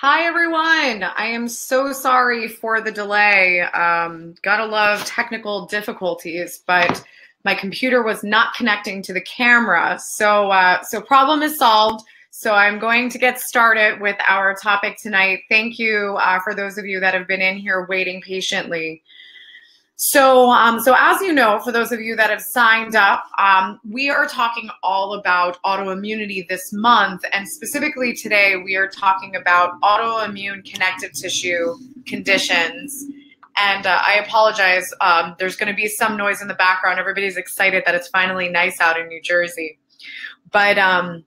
Hi, everyone. I am so sorry for the delay. Um, gotta love technical difficulties, but my computer was not connecting to the camera. So, uh, so problem is solved. So I'm going to get started with our topic tonight. Thank you uh, for those of you that have been in here waiting patiently. So, um, so as you know, for those of you that have signed up, um, we are talking all about autoimmunity this month, and specifically today, we are talking about autoimmune connective tissue conditions. And uh, I apologize. Um, there's going to be some noise in the background. Everybody's excited that it's finally nice out in New Jersey, but um,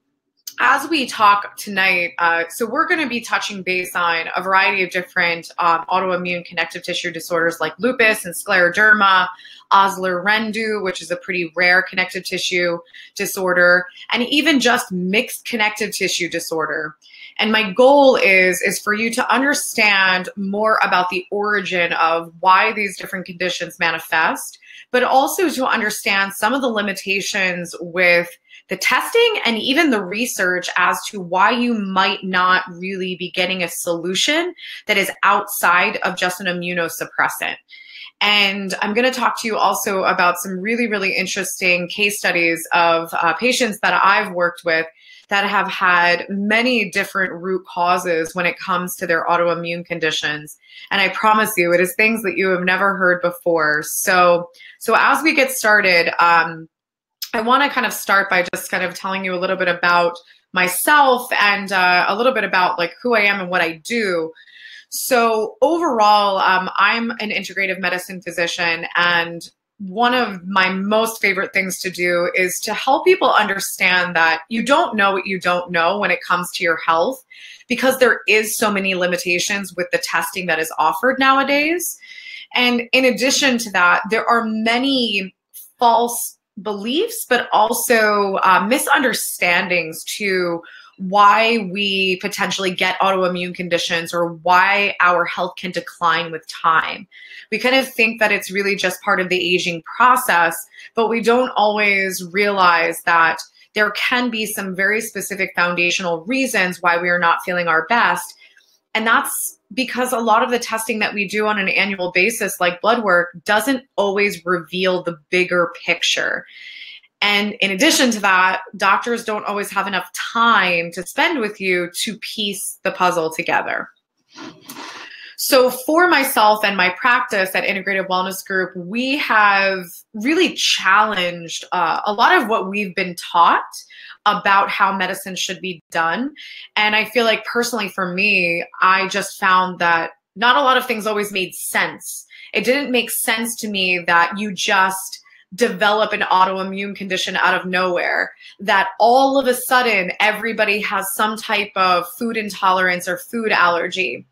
as we talk tonight, uh, so we're going to be touching base on a variety of different um, autoimmune connective tissue disorders like lupus and scleroderma, Osler-Rendu, which is a pretty rare connective tissue disorder, and even just mixed connective tissue disorder. And my goal is is for you to understand more about the origin of why these different conditions manifest, but also to understand some of the limitations with the testing and even the research as to why you might not really be getting a solution that is outside of just an immunosuppressant. And I'm going to talk to you also about some really, really interesting case studies of uh, patients that I've worked with that have had many different root causes when it comes to their autoimmune conditions. And I promise you, it is things that you have never heard before. So, so as we get started, um, I want to kind of start by just kind of telling you a little bit about myself and uh, a little bit about like who I am and what I do. So overall, um, I'm an integrative medicine physician, and one of my most favorite things to do is to help people understand that you don't know what you don't know when it comes to your health because there is so many limitations with the testing that is offered nowadays. And in addition to that, there are many false beliefs, but also uh, misunderstandings to why we potentially get autoimmune conditions or why our health can decline with time. We kind of think that it's really just part of the aging process, but we don't always realize that there can be some very specific foundational reasons why we are not feeling our best. And that's because a lot of the testing that we do on an annual basis, like blood work, doesn't always reveal the bigger picture. And in addition to that, doctors don't always have enough time to spend with you to piece the puzzle together. So, for myself and my practice at Integrative Wellness Group, we have really challenged uh, a lot of what we've been taught about how medicine should be done. And I feel like personally for me, I just found that not a lot of things always made sense. It didn't make sense to me that you just develop an autoimmune condition out of nowhere, that all of a sudden everybody has some type of food intolerance or food allergy.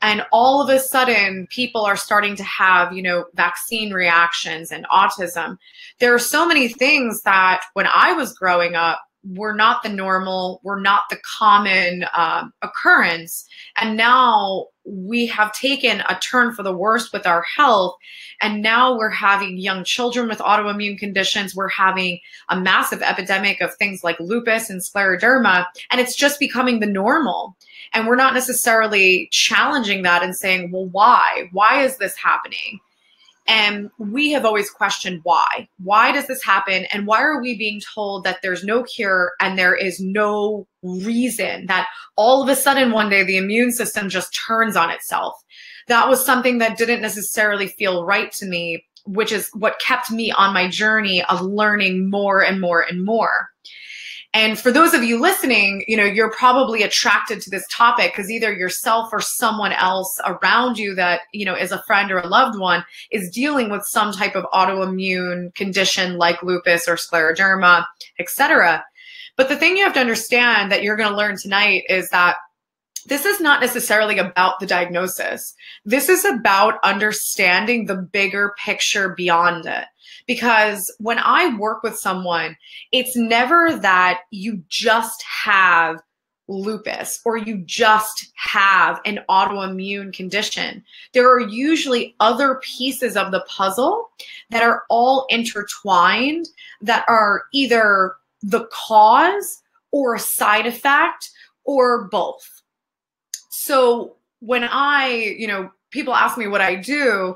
And all of a sudden, people are starting to have, you know, vaccine reactions and autism. There are so many things that when I was growing up, were not the normal, were not the common um, occurrence. And now we have taken a turn for the worst with our health. And now we're having young children with autoimmune conditions. We're having a massive epidemic of things like lupus and scleroderma. And it's just becoming the normal. And we're not necessarily challenging that and saying, well, why? Why is this happening? And we have always questioned why. Why does this happen? And why are we being told that there's no cure and there is no reason that all of a sudden one day the immune system just turns on itself? That was something that didn't necessarily feel right to me, which is what kept me on my journey of learning more and more and more. And for those of you listening, you know, you're probably attracted to this topic because either yourself or someone else around you that, you know, is a friend or a loved one is dealing with some type of autoimmune condition like lupus or scleroderma, etc. But the thing you have to understand that you're going to learn tonight is that this is not necessarily about the diagnosis. This is about understanding the bigger picture beyond it. Because when I work with someone, it's never that you just have lupus or you just have an autoimmune condition. There are usually other pieces of the puzzle that are all intertwined that are either the cause or a side effect or both. so when I, you know, people ask me what I do,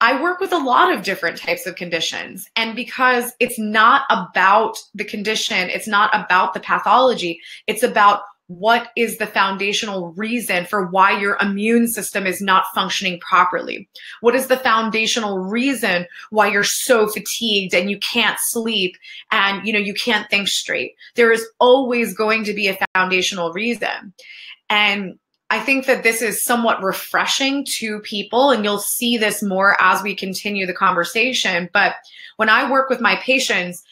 I work with a lot of different types of conditions. And because it's not about the condition, it's not about the pathology, it's about what is the foundational reason for why your immune system is not functioning properly? What is the foundational reason why you're so fatigued and you can't sleep and you know you can't think straight? There is always going to be a foundational reason. And I think that this is somewhat refreshing to people, and you'll see this more as we continue the conversation. But when I work with my patients,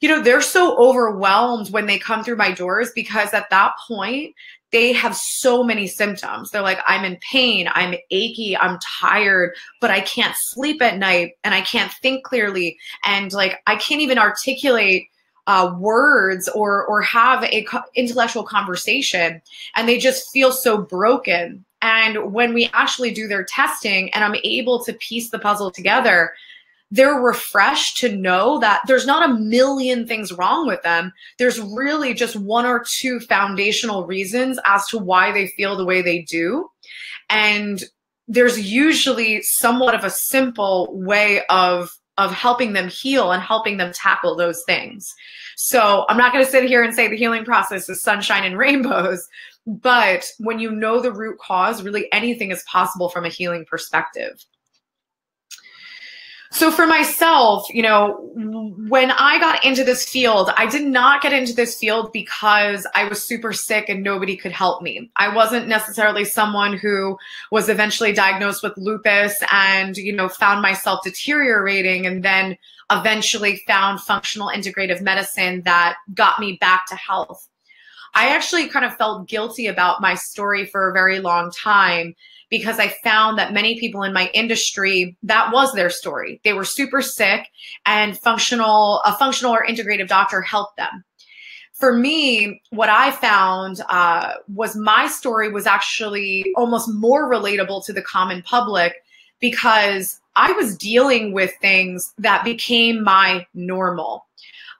you know, they're so overwhelmed when they come through my doors because at that point, they have so many symptoms. They're like, I'm in pain, I'm achy, I'm tired, but I can't sleep at night and I can't think clearly. And like, I can't even articulate uh, words or or have a co- intellectual conversation and they just feel so broken. And when we actually do their testing and i'm able to piece the puzzle together they're refreshed to know that there's not a million things wrong with them. There's really just one or two foundational reasons as to why they feel the way they do. And there's usually somewhat of a simple way of of helping them heal and helping them tackle those things. So I'm not going to sit here and say the healing process is sunshine and rainbows, but when you know the root cause, really anything is possible from a healing perspective. So for myself, you know, when I got into this field, I did not get into this field because I was super sick and nobody could help me. I wasn't necessarily someone who was eventually diagnosed with lupus and, you know, found myself deteriorating and then eventually found functional integrative medicine that got me back to health. I actually kind of felt guilty about my story for a very long time because I found that many people in my industry, that was their story. They were super sick and functional, a functional or integrative doctor helped them. For me, what I found uh, was my story was actually almost more relatable to the common public because I was dealing with things that became my normal.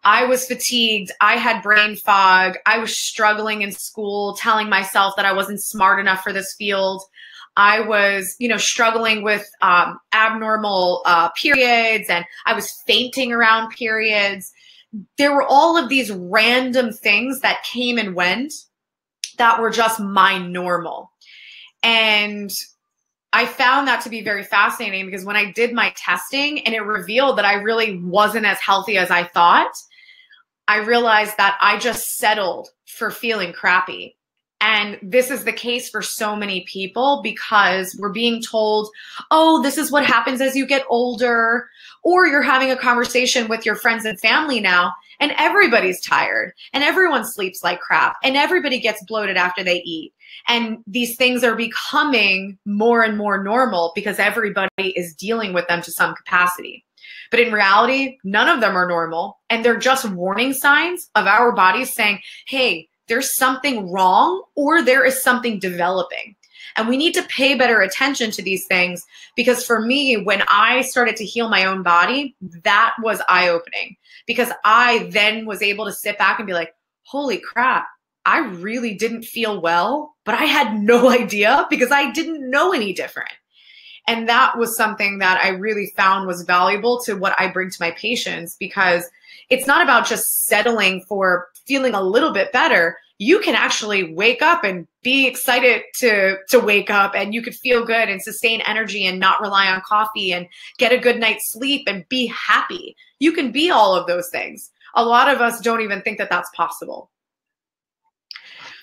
I was fatigued. I had brain fog. I was struggling in school, telling myself that I wasn't smart enough for this field. I was, you know, struggling with um, abnormal uh, periods and I was fainting around periods. There were all of these random things that came and went that were just my normal. And I found that to be very fascinating because when I did my testing and it revealed that I really wasn't as healthy as I thought, I realized that I just settled for feeling crappy. And this is the case for so many people because we're being told, oh, this is what happens as you get older. Or you're having a conversation with your friends and family now, and everybody's tired, and everyone sleeps like crap, and everybody gets bloated after they eat. And these things are becoming more and more normal because everybody is dealing with them to some capacity. But in reality, none of them are normal. And they're just warning signs of our bodies saying, hey, there's something wrong or there is something developing. And we need to pay better attention to these things because for me, when I started to heal my own body, that was eye opening because I then was able to sit back and be like, holy crap, I really didn't feel well, but I had no idea because I didn't know any different. And that was something that I really found was valuable to what I bring to my patients because it's not about just settling for feeling a little bit better you can actually wake up and be excited to to wake up and you could feel good and sustain energy and not rely on coffee and get a good night's sleep and be happy. You can be all of those things. A lot of us don't even think that that's possible.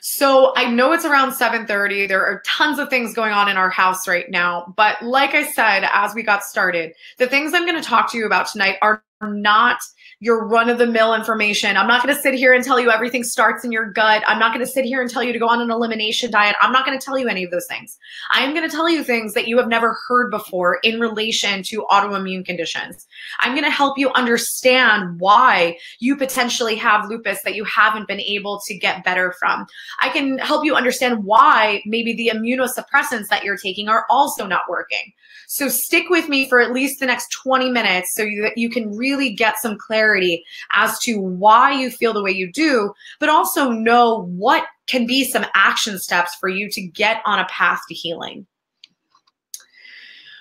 So I know it's around 7:30. There are tons of things going on in our house right now, but like I said as we got started, the things I'm going to talk to you about tonight are not your run of the mill information. I'm not going to sit here and tell you everything starts in your gut. I'm not going to sit here and tell you to go on an elimination diet. I'm not going to tell you any of those things. I am going to tell you things that you have never heard before in relation to autoimmune conditions. I'm going to help you understand why you potentially have lupus that you haven't been able to get better from. I can help you understand why maybe the immunosuppressants that you're taking are also not working. So stick with me for at least the next 20 minutes so that you can really really get some clarity as to why you feel the way you do, but also know what can be some action steps for you to get on a path to healing.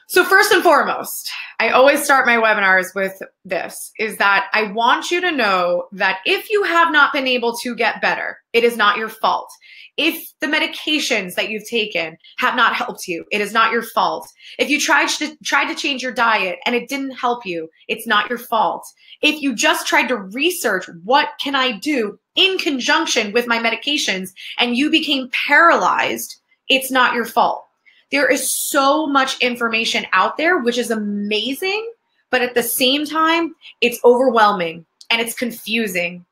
So first and foremost, I always start my webinars with this is that I want you to know that if you have not been able to get better, it is not your fault. If the medications that you've taken have not helped you, it is not your fault. If you tried to tried to change your diet and it didn't help you, it's not your fault. If you just tried to research what can I do in conjunction with my medications and you became paralyzed, it's not your fault. There is so much information out there, which is amazing, but at the same time, it's overwhelming and it's confusing.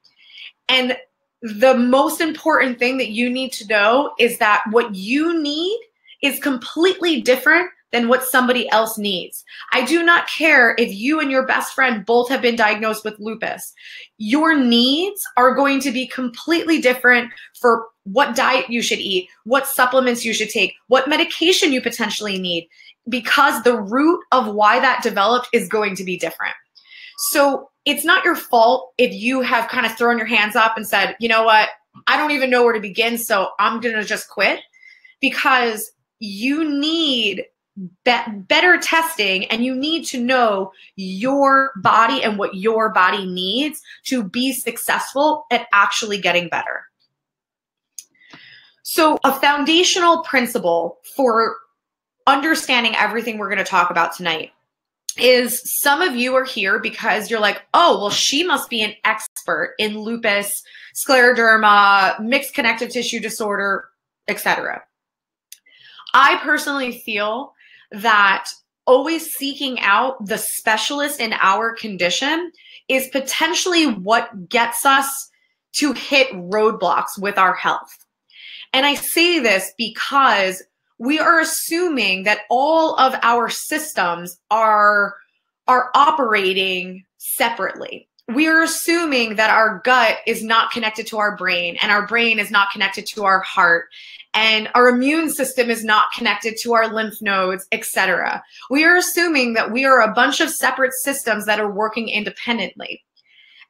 And the most important thing that you need to know is that what you need is completely different than what somebody else needs. I do not care if you and your best friend both have been diagnosed with lupus. Your needs are going to be completely different for what diet you should eat, what supplements you should take, what medication you potentially need, because the root of why that developed is going to be different. So it's not your fault if you have kind of thrown your hands up and said, you know what, I don't even know where to begin, so I'm going to just quit because you need be- better testing and you need to know your body and what your body needs to be successful at actually getting better. So, a foundational principle for understanding everything we're going to talk about tonight is some of you are here because you're like, oh, well, she must be an expert in lupus, scleroderma, mixed connective tissue disorder, etc. I personally feel that always seeking out the specialist in our condition is potentially what gets us to hit roadblocks with our health. And I say this because we are assuming that all of our systems are are operating separately. We are assuming that our gut is not connected to our brain and our brain is not connected to our heart and our immune system is not connected to our lymph nodes, etc. We are assuming that we are a bunch of separate systems that are working independently.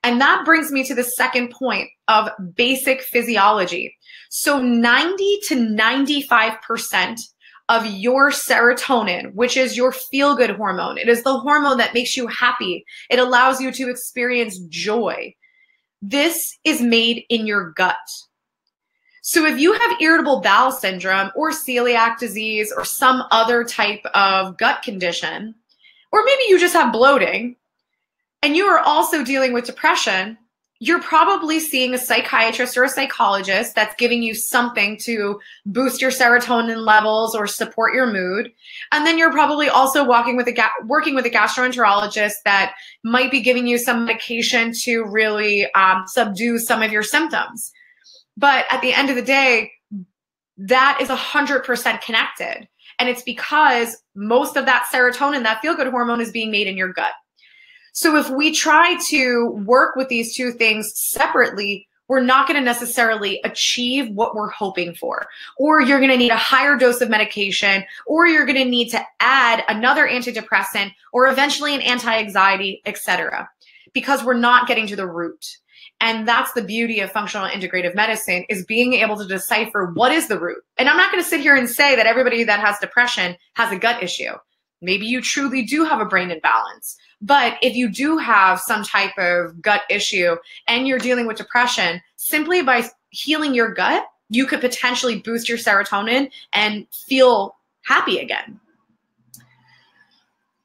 And that brings me to the second point of basic physiology. So 90 to 95% of your serotonin, which is your feel good hormone, it is the hormone that makes you happy, it allows you to experience joy. This is made in your gut. So if you have irritable bowel syndrome or celiac disease or some other type of gut condition, or maybe you just have bloating and you are also dealing with depression, you're probably seeing a psychiatrist or a psychologist that's giving you something to boost your serotonin levels or support your mood. And then you're probably also walking with a ga- working with a gastroenterologist that might be giving you some medication to really um, subdue some of your symptoms. But at the end of the day, that is 100% connected. And it's because most of that serotonin, that feel good hormone, is being made in your gut. So if we try to work with these two things separately, we're not going to necessarily achieve what we're hoping for. Or you're going to need a higher dose of medication, or you're going to need to add another antidepressant, or eventually an anti-anxiety, etc. Because we're not getting to the root. And that's the beauty of functional integrative medicine is being able to decipher what is the root. And I'm not going to sit here and say that everybody that has depression has a gut issue. Maybe you truly do have a brain imbalance. But if you do have some type of gut issue and you're dealing with depression, simply by healing your gut, you could potentially boost your serotonin and feel happy again.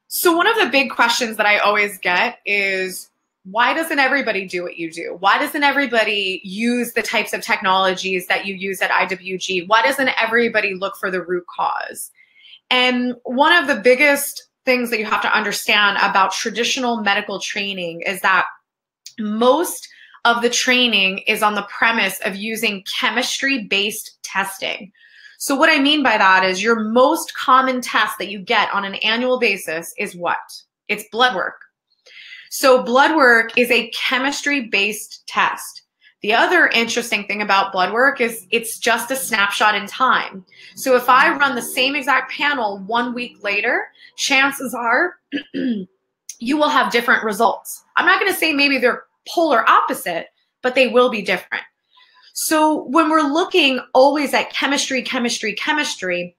So, one of the big questions that I always get is why doesn't everybody do what you do? Why doesn't everybody use the types of technologies that you use at IWG? Why doesn't everybody look for the root cause? And one of the biggest things that you have to understand about traditional medical training is that most of the training is on the premise of using chemistry based testing. So, what I mean by that is your most common test that you get on an annual basis is what? It's blood work. So blood work is a chemistry based test. The other interesting thing about blood work is it's just a snapshot in time. So if I run the same exact panel one week later, chances are you will have different results. I'm not going to say maybe they're polar opposite, but they will be different. So when we're looking always at chemistry, chemistry, chemistry,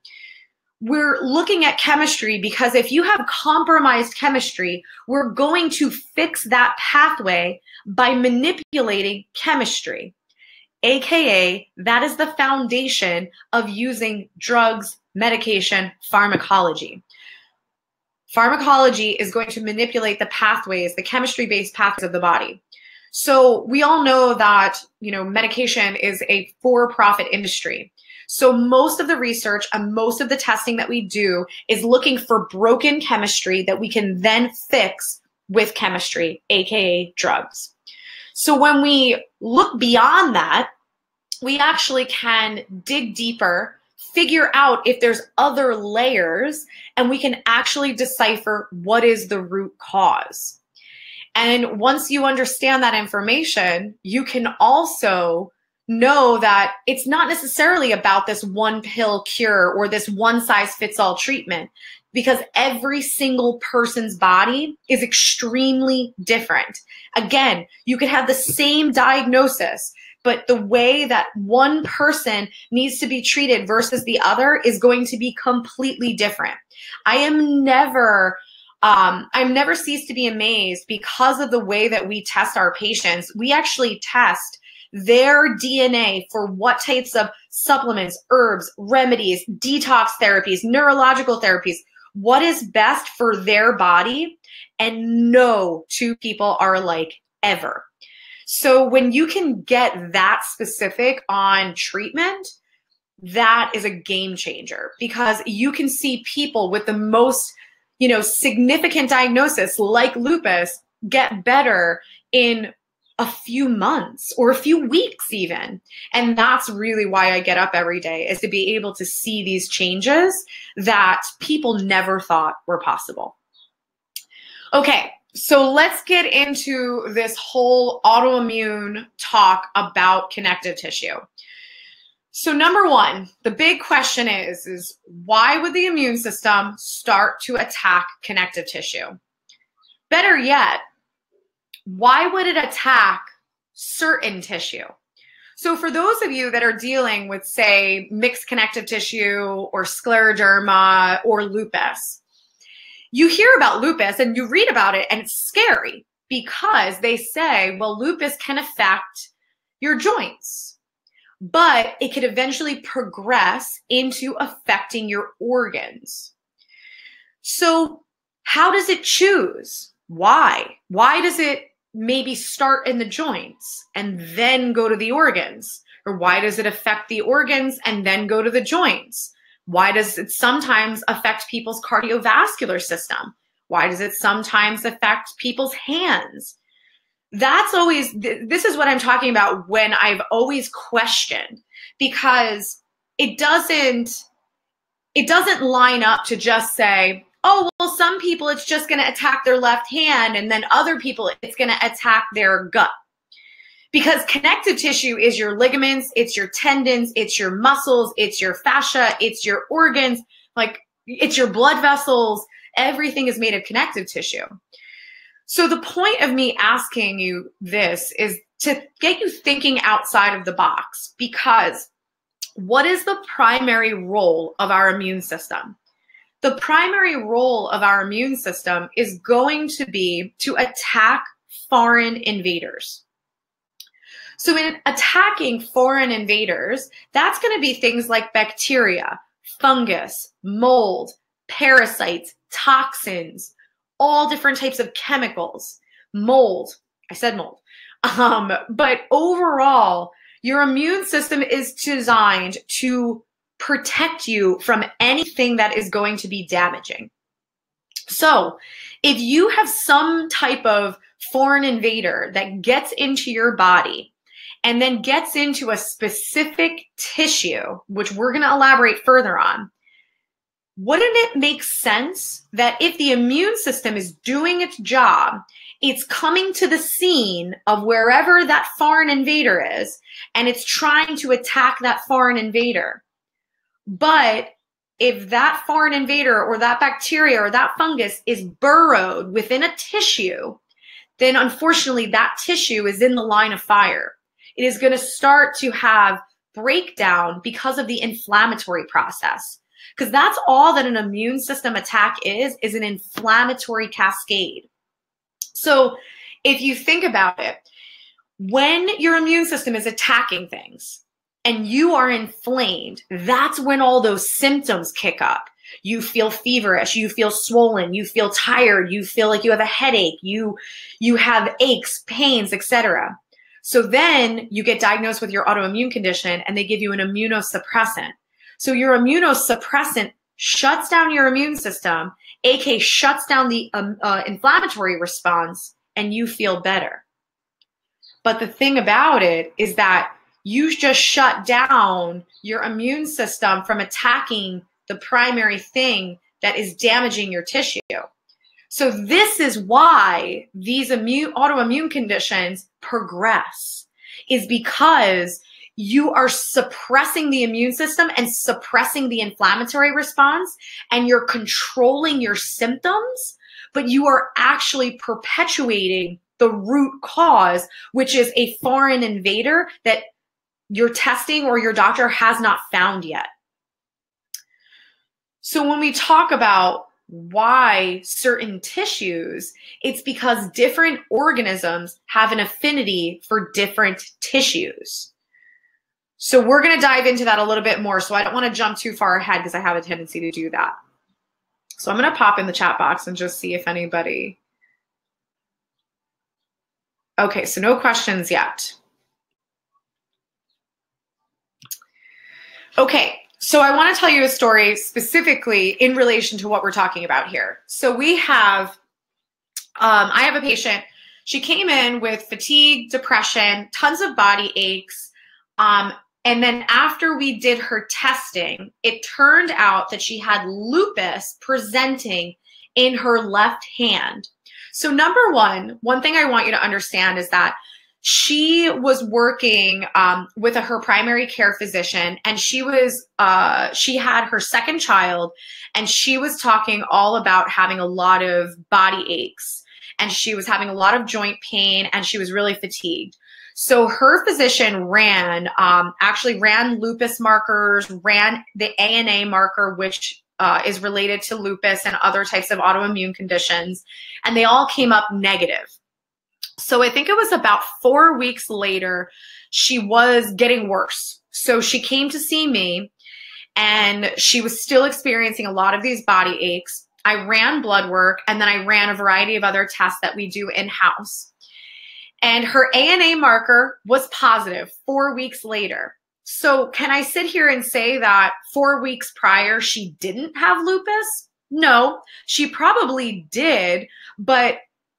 we're looking at chemistry because if you have compromised chemistry, we're going to fix that pathway by manipulating chemistry. AKA, that is the foundation of using drugs, medication, pharmacology. Pharmacology is going to manipulate the pathways, the chemistry based pathways of the body. So we all know that, you know, medication is a for profit industry. So most of the research and most of the testing that we do is looking for broken chemistry that we can then fix with chemistry, AKA drugs. So when we look beyond that, we actually can dig deeper, figure out if there's other layers, and we can actually decipher what is the root cause. And once you understand that information, you can also know that it's not necessarily about this one pill cure or this one size fits all treatment because every single person's body is extremely different. Again, you could have the same diagnosis, but the way that one person needs to be treated versus the other is going to be completely different. I am never um, I'm never ceased to be amazed because of the way that we test our patients. We actually test their DNA for what types of supplements, herbs, remedies, detox therapies, neurological therapies, what is best for their body. And no two people are alike ever. So when you can get that specific on treatment, that is a game changer because you can see people with the most, you know, significant diagnosis like lupus get better in a few months or a few weeks even. And that's really why i get up every day is to be able to see these changes that people never thought were possible. Okay so let's get into this whole autoimmune talk about connective tissue. So number one the big question is is why would the immune system start to attack connective tissue? Better yet why would it attack certain tissue? So for those of you that are dealing with, say, mixed connective tissue or scleroderma or lupus, you hear about lupus and you read about it and it's scary because they say, well, lupus can affect your joints, but it could eventually progress into affecting your organs. So how does it choose? Why? Why does it maybe start in the joints and then go to the organs? Or why does it affect the organs and then go to the joints? Why does it sometimes affect people's cardiovascular system? Why does it sometimes affect people's hands? That's always, this is what I'm talking about when I've always questioned because it doesn't, it doesn't line up to just say, oh, well, some people it's just going to attack their left hand, and then other people it's going to attack their gut. Because connective tissue is your ligaments, it's your tendons, it's your muscles, it's your fascia, it's your organs, like it's your blood vessels. Everything is made of connective tissue. So the point of me asking you this is to get you thinking outside of the box because what is the primary role of our immune system? The primary role of our immune system is going to be to attack foreign invaders. So, in attacking foreign invaders, that's going to be things like bacteria, fungus, mold, parasites, toxins, all different types of chemicals, mold. I said mold. Um, but overall, your immune system is designed to protect you from anything that is going to be damaging. So, if you have some type of foreign invader that gets into your body and then gets into a specific tissue, which we're going to elaborate further on, wouldn't it make sense that if the immune system is doing its job, it's coming to the scene of wherever that foreign invader is, and it's trying to attack that foreign invader? But if that foreign invader or that bacteria or that fungus is burrowed within a tissue, then unfortunately that tissue is in the line of fire. It is going to start to have breakdown because of the inflammatory process. Because that's all that an immune system attack is, is an inflammatory cascade. So if you think about it, when your immune system is attacking things and you are inflamed, that's when all those symptoms kick up. You feel feverish, you feel swollen, you feel tired, you feel like you have a headache, you you have aches, pains, etc. So then you get diagnosed with your autoimmune condition and they give you an immunosuppressant. So your immunosuppressant shuts down your immune system, AK shuts down the um, uh, inflammatory response, and you feel better. But the thing about it is that you just shut down your immune system from attacking the primary thing that is damaging your tissue. So this is why these immune autoimmune conditions progress is because you are suppressing the immune system and suppressing the inflammatory response and you're controlling your symptoms, but you are actually perpetuating the root cause, which is a foreign invader that your testing or your doctor has not found yet. So when we talk about why certain tissues, it's because different organisms have an affinity for different tissues. So we're going to dive into that a little bit more. So I don't want to jump too far ahead because I have a tendency to do that. So I'm going to pop in the chat box and just see if anybody. Okay, so no questions yet. Okay, so I want to tell you a story specifically in relation to what we're talking about here. So we have, um, I have a patient. She came in with fatigue, depression, tons of body aches. Um, and then after we did her testing, it turned out that she had lupus presenting in her left hand. So, number one, one thing I want you to understand is that she was working um, with a, her primary care physician and she was uh, she had her second child and she was talking all about having a lot of body aches and she was having a lot of joint pain and she was really fatigued. So her physician ran um, actually ran lupus markers ran the ana marker which uh, is related to lupus and other types of autoimmune conditions and they all came up negative so I think it was about four weeks later, she was getting worse. So she came to see me and she was still experiencing a lot of these body aches. I ran blood work and then I ran a variety of other tests that we do in house. And her ANA marker was positive four weeks later. So, can I sit here and say that four weeks prior she didn't have lupus? No, she probably did, but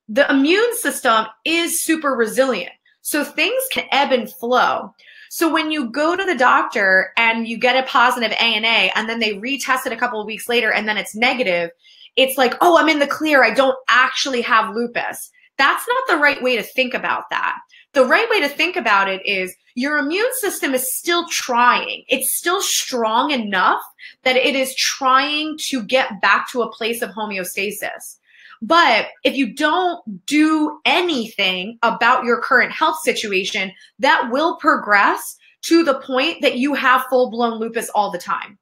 the immune system is super resilient. So things can ebb and flow. So when you go to the doctor and you get a positive ANA and then they retest it a couple of weeks later and then it's negative, it's like, oh, I'm in the clear. I don't actually have lupus. That's not the right way to think about that. The right way to think about it is your immune system is still trying. It's still strong enough that it is trying to get back to a place of homeostasis. But if you don't do anything about your current health situation, that will progress to the point that you have full blown lupus all the time.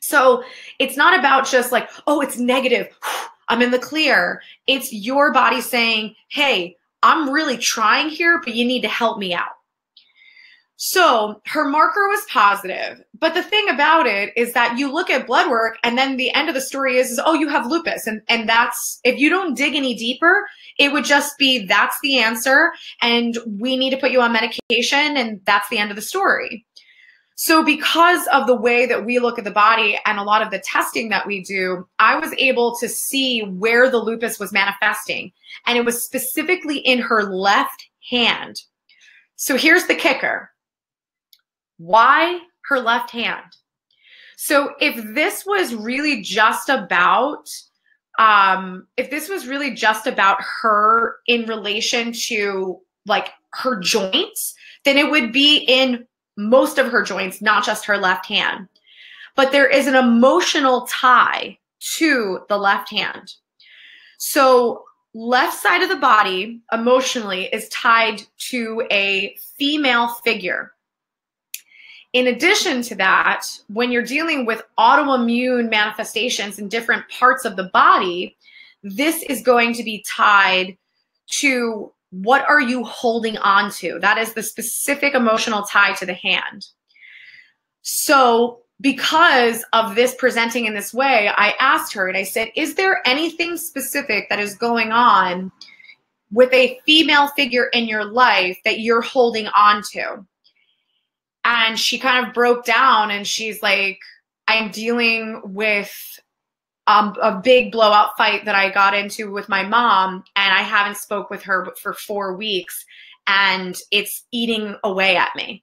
So it's not about just like, oh, it's negative. I'm in the clear. It's your body saying, hey, I'm really trying here, but you need to help me out. So her marker was positive. But the thing about it is that you look at blood work and then the end of the story is, is, oh, you have lupus. And, and that's, if you don't dig any deeper, it would just be, that's the answer. And we need to put you on medication. And that's the end of the story. So because of the way that we look at the body and a lot of the testing that we do, I was able to see where the lupus was manifesting. And it was specifically in her left hand. So here's the kicker why her left hand? So if this was really just about um if this was really just about her in relation to like her joints, then it would be in most of her joints, not just her left hand. but there is an emotional tie to the left hand. So, left side of the body emotionally is tied to a female figure. In addition to that, when you're dealing with autoimmune manifestations in different parts of the body, this is going to be tied to what are you holding on to? That is the specific emotional tie to the hand. So, because of this presenting in this way, I asked her and I said, Is there anything specific that is going on with a female figure in your life that you're holding on to? And she kind of broke down and she's like, I'm dealing with um, a big blowout fight that I got into with my mom, and I haven't spoke with her for four weeks, and it's eating away at me.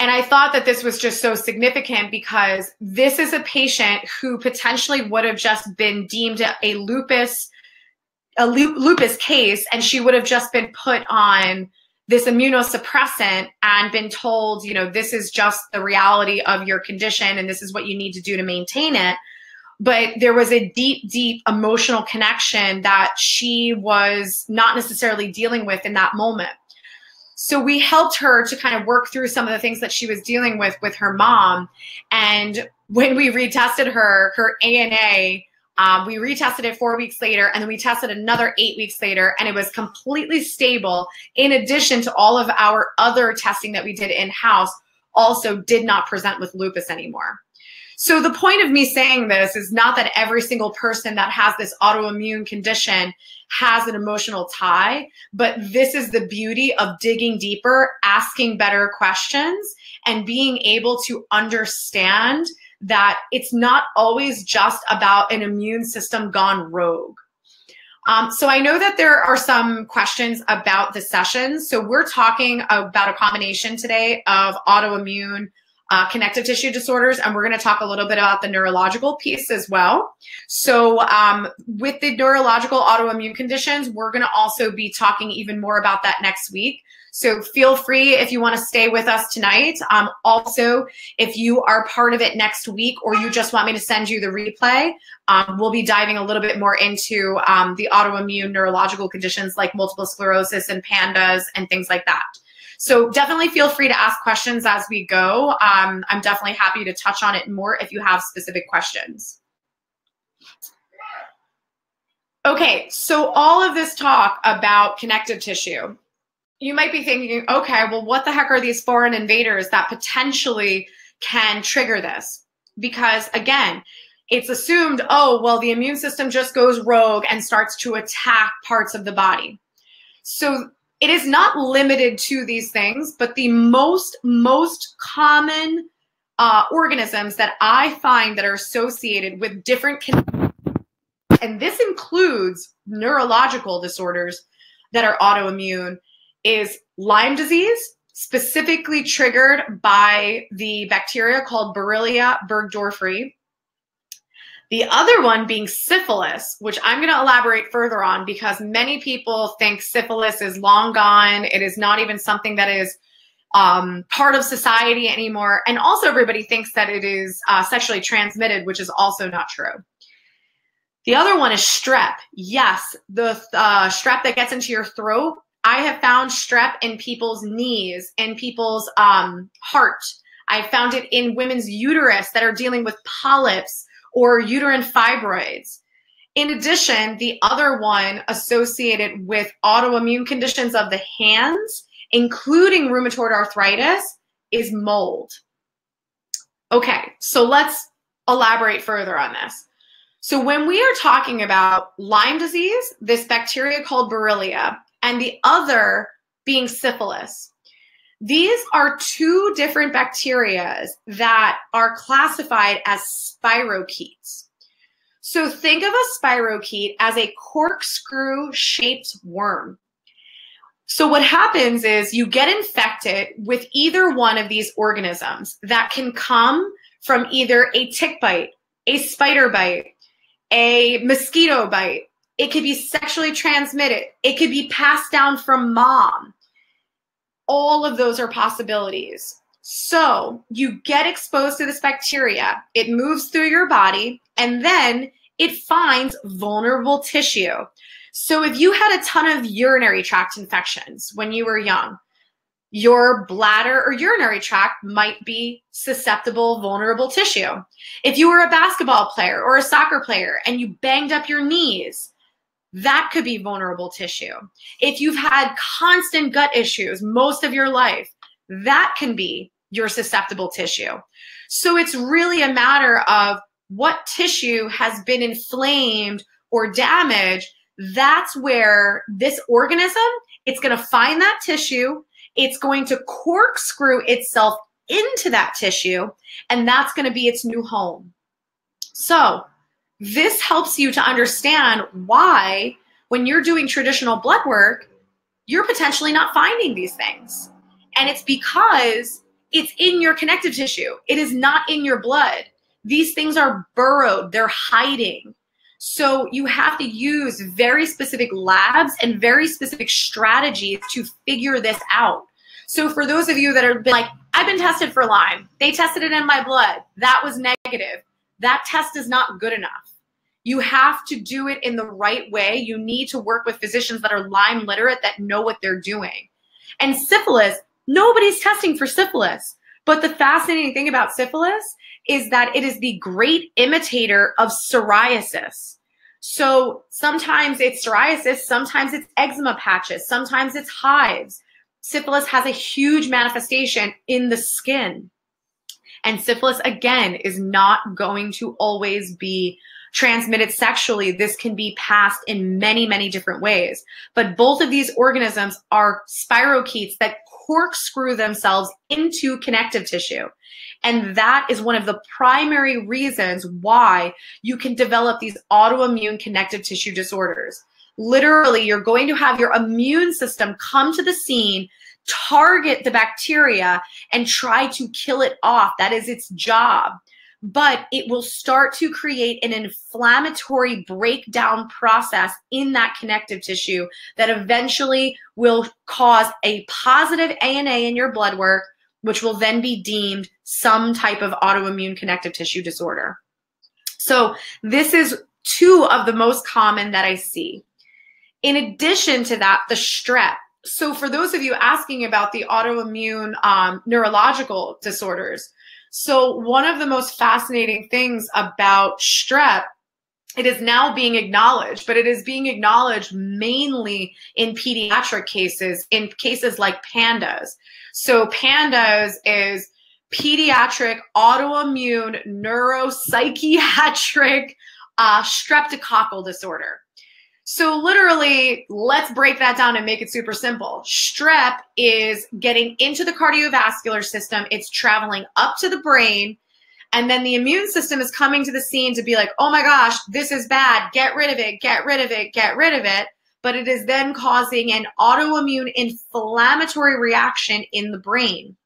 And I thought that this was just so significant because this is a patient who potentially would have just been deemed a lupus a lupus case and she would have just been put on this immunosuppressant and been told, you know, this is just the reality of your condition and this is what you need to do to maintain it. But there was a deep, deep emotional connection that she was not necessarily dealing with in that moment. So we helped her to kind of work through some of the things that she was dealing with with her mom. And when we retested her, her ANA, um, we retested it four weeks later, and then we tested another eight weeks later, and it was completely stable. In addition to all of our other testing that we did in house, also did not present with lupus anymore. So the point of me saying this is not that every single person that has this autoimmune condition has an emotional tie, but this is the beauty of digging deeper, asking better questions, and being able to understand that it's not always just about an immune system gone rogue. Um, so I know that there are some questions about the sessions. So we're talking about a combination today of autoimmune uh, connective tissue disorders, and we're going to talk a little bit about the neurological piece as well. So, um, with the neurological autoimmune conditions, we're going to also be talking even more about that next week. So, feel free if you want to stay with us tonight. Um, also, if you are part of it next week or you just want me to send you the replay, um, we'll be diving a little bit more into um, the autoimmune neurological conditions like multiple sclerosis and pandas and things like that. So definitely feel free to ask questions as we go. Um, I'm definitely happy to touch on it more if you have specific questions. Okay, so all of this talk about connective tissue, you might be thinking, okay, well, what the heck are these foreign invaders that potentially can trigger this? Because again, it's assumed, oh, well, the immune system just goes rogue and starts to attack parts of the body. So it is not limited to these things, but the most, most common uh, organisms that I find that are associated with different, and this includes neurological disorders that are autoimmune, is Lyme disease, specifically triggered by the bacteria called Borrelia burgdorferi, the other one being syphilis, which I'm going to elaborate further on because many people think syphilis is long gone. It is not even something that is um, part of society anymore. And also, everybody thinks that it is uh, sexually transmitted, which is also not true. The other one is strep. Yes, the uh, strep that gets into your throat. I have found strep in people's knees, in people's um, heart. I found it in women's uterus that are dealing with polyps or uterine fibroids. In addition, the other one associated with autoimmune conditions of the hands, including rheumatoid arthritis, is mold. Okay, so let's elaborate further on this. So, when we are talking about Lyme disease, this bacteria called Borrelia, and the other being syphilis, these are two different bacteria that are classified as spirochetes. So think of a spirochete as a corkscrew shaped worm. So what happens is you get infected with either one of these organisms that can come from either a tick bite, a spider bite, a mosquito bite. It could be sexually transmitted. It could be passed down from mom all of those are possibilities. So you get exposed to this bacteria, it moves through your body, and then it finds vulnerable tissue. So if you had a ton of urinary tract infections when you were young, your bladder or urinary tract might be susceptible, vulnerable tissue. If you were a basketball player or a soccer player and you banged up your knees, that could be vulnerable tissue. If you've had constant gut issues most of your life, that can be your susceptible tissue. So it's really a matter of what tissue has been inflamed or damaged. That's where this organism, it's going to find that tissue, it's going to corkscrew itself into that tissue, and that's going to be its new home. So, this helps you to understand why, when you're doing traditional blood work, you're potentially not finding these things. And it's because it's in your connective tissue, it is not in your blood. These things are burrowed, they're hiding. So you have to use very specific labs and very specific strategies to figure this out. So for those of you that been like, I've been tested for Lyme, they tested it in my blood, that was negative. That test is not good enough. You have to do it in the right way. You need to work with physicians that are Lyme literate that know what they're doing. And syphilis, nobody's testing for syphilis. But the fascinating thing about syphilis is that it is the great imitator of psoriasis. So sometimes it's psoriasis, sometimes it's eczema patches, sometimes it's hives. Syphilis has a huge manifestation in the skin. And syphilis, again, is not going to always be transmitted sexually. This can be passed in many, many different ways. But both of these organisms are spirochetes that corkscrew themselves into connective tissue. And that is one of the primary reasons why you can develop these autoimmune connective tissue disorders. Literally, you're going to have your immune system come to the scene, target the bacteria, and try to kill it off. That is its job but it will start to create an inflammatory breakdown process in that connective tissue that eventually will cause a positive ANA in your blood work, which will then be deemed some type of autoimmune connective tissue disorder. So this is two of the most common that I see. In addition to that, the strep. So for those of you asking about the autoimmune um, neurological disorders, so one of the most fascinating things about strep it is now being acknowledged, but it is being acknowledged mainly in pediatric cases, in cases like PANDAS. So PANDAS is pediatric autoimmune neuropsychiatric uh, streptococcal disorder. So literally, let's break that down and make it super simple. Strep is getting into the cardiovascular system. It's traveling up to the brain. And then the immune system is coming to the scene to be like, oh my gosh, this is bad. Get rid of it, get rid of it, get rid of it. But it is then causing an autoimmune inflammatory reaction in the brain.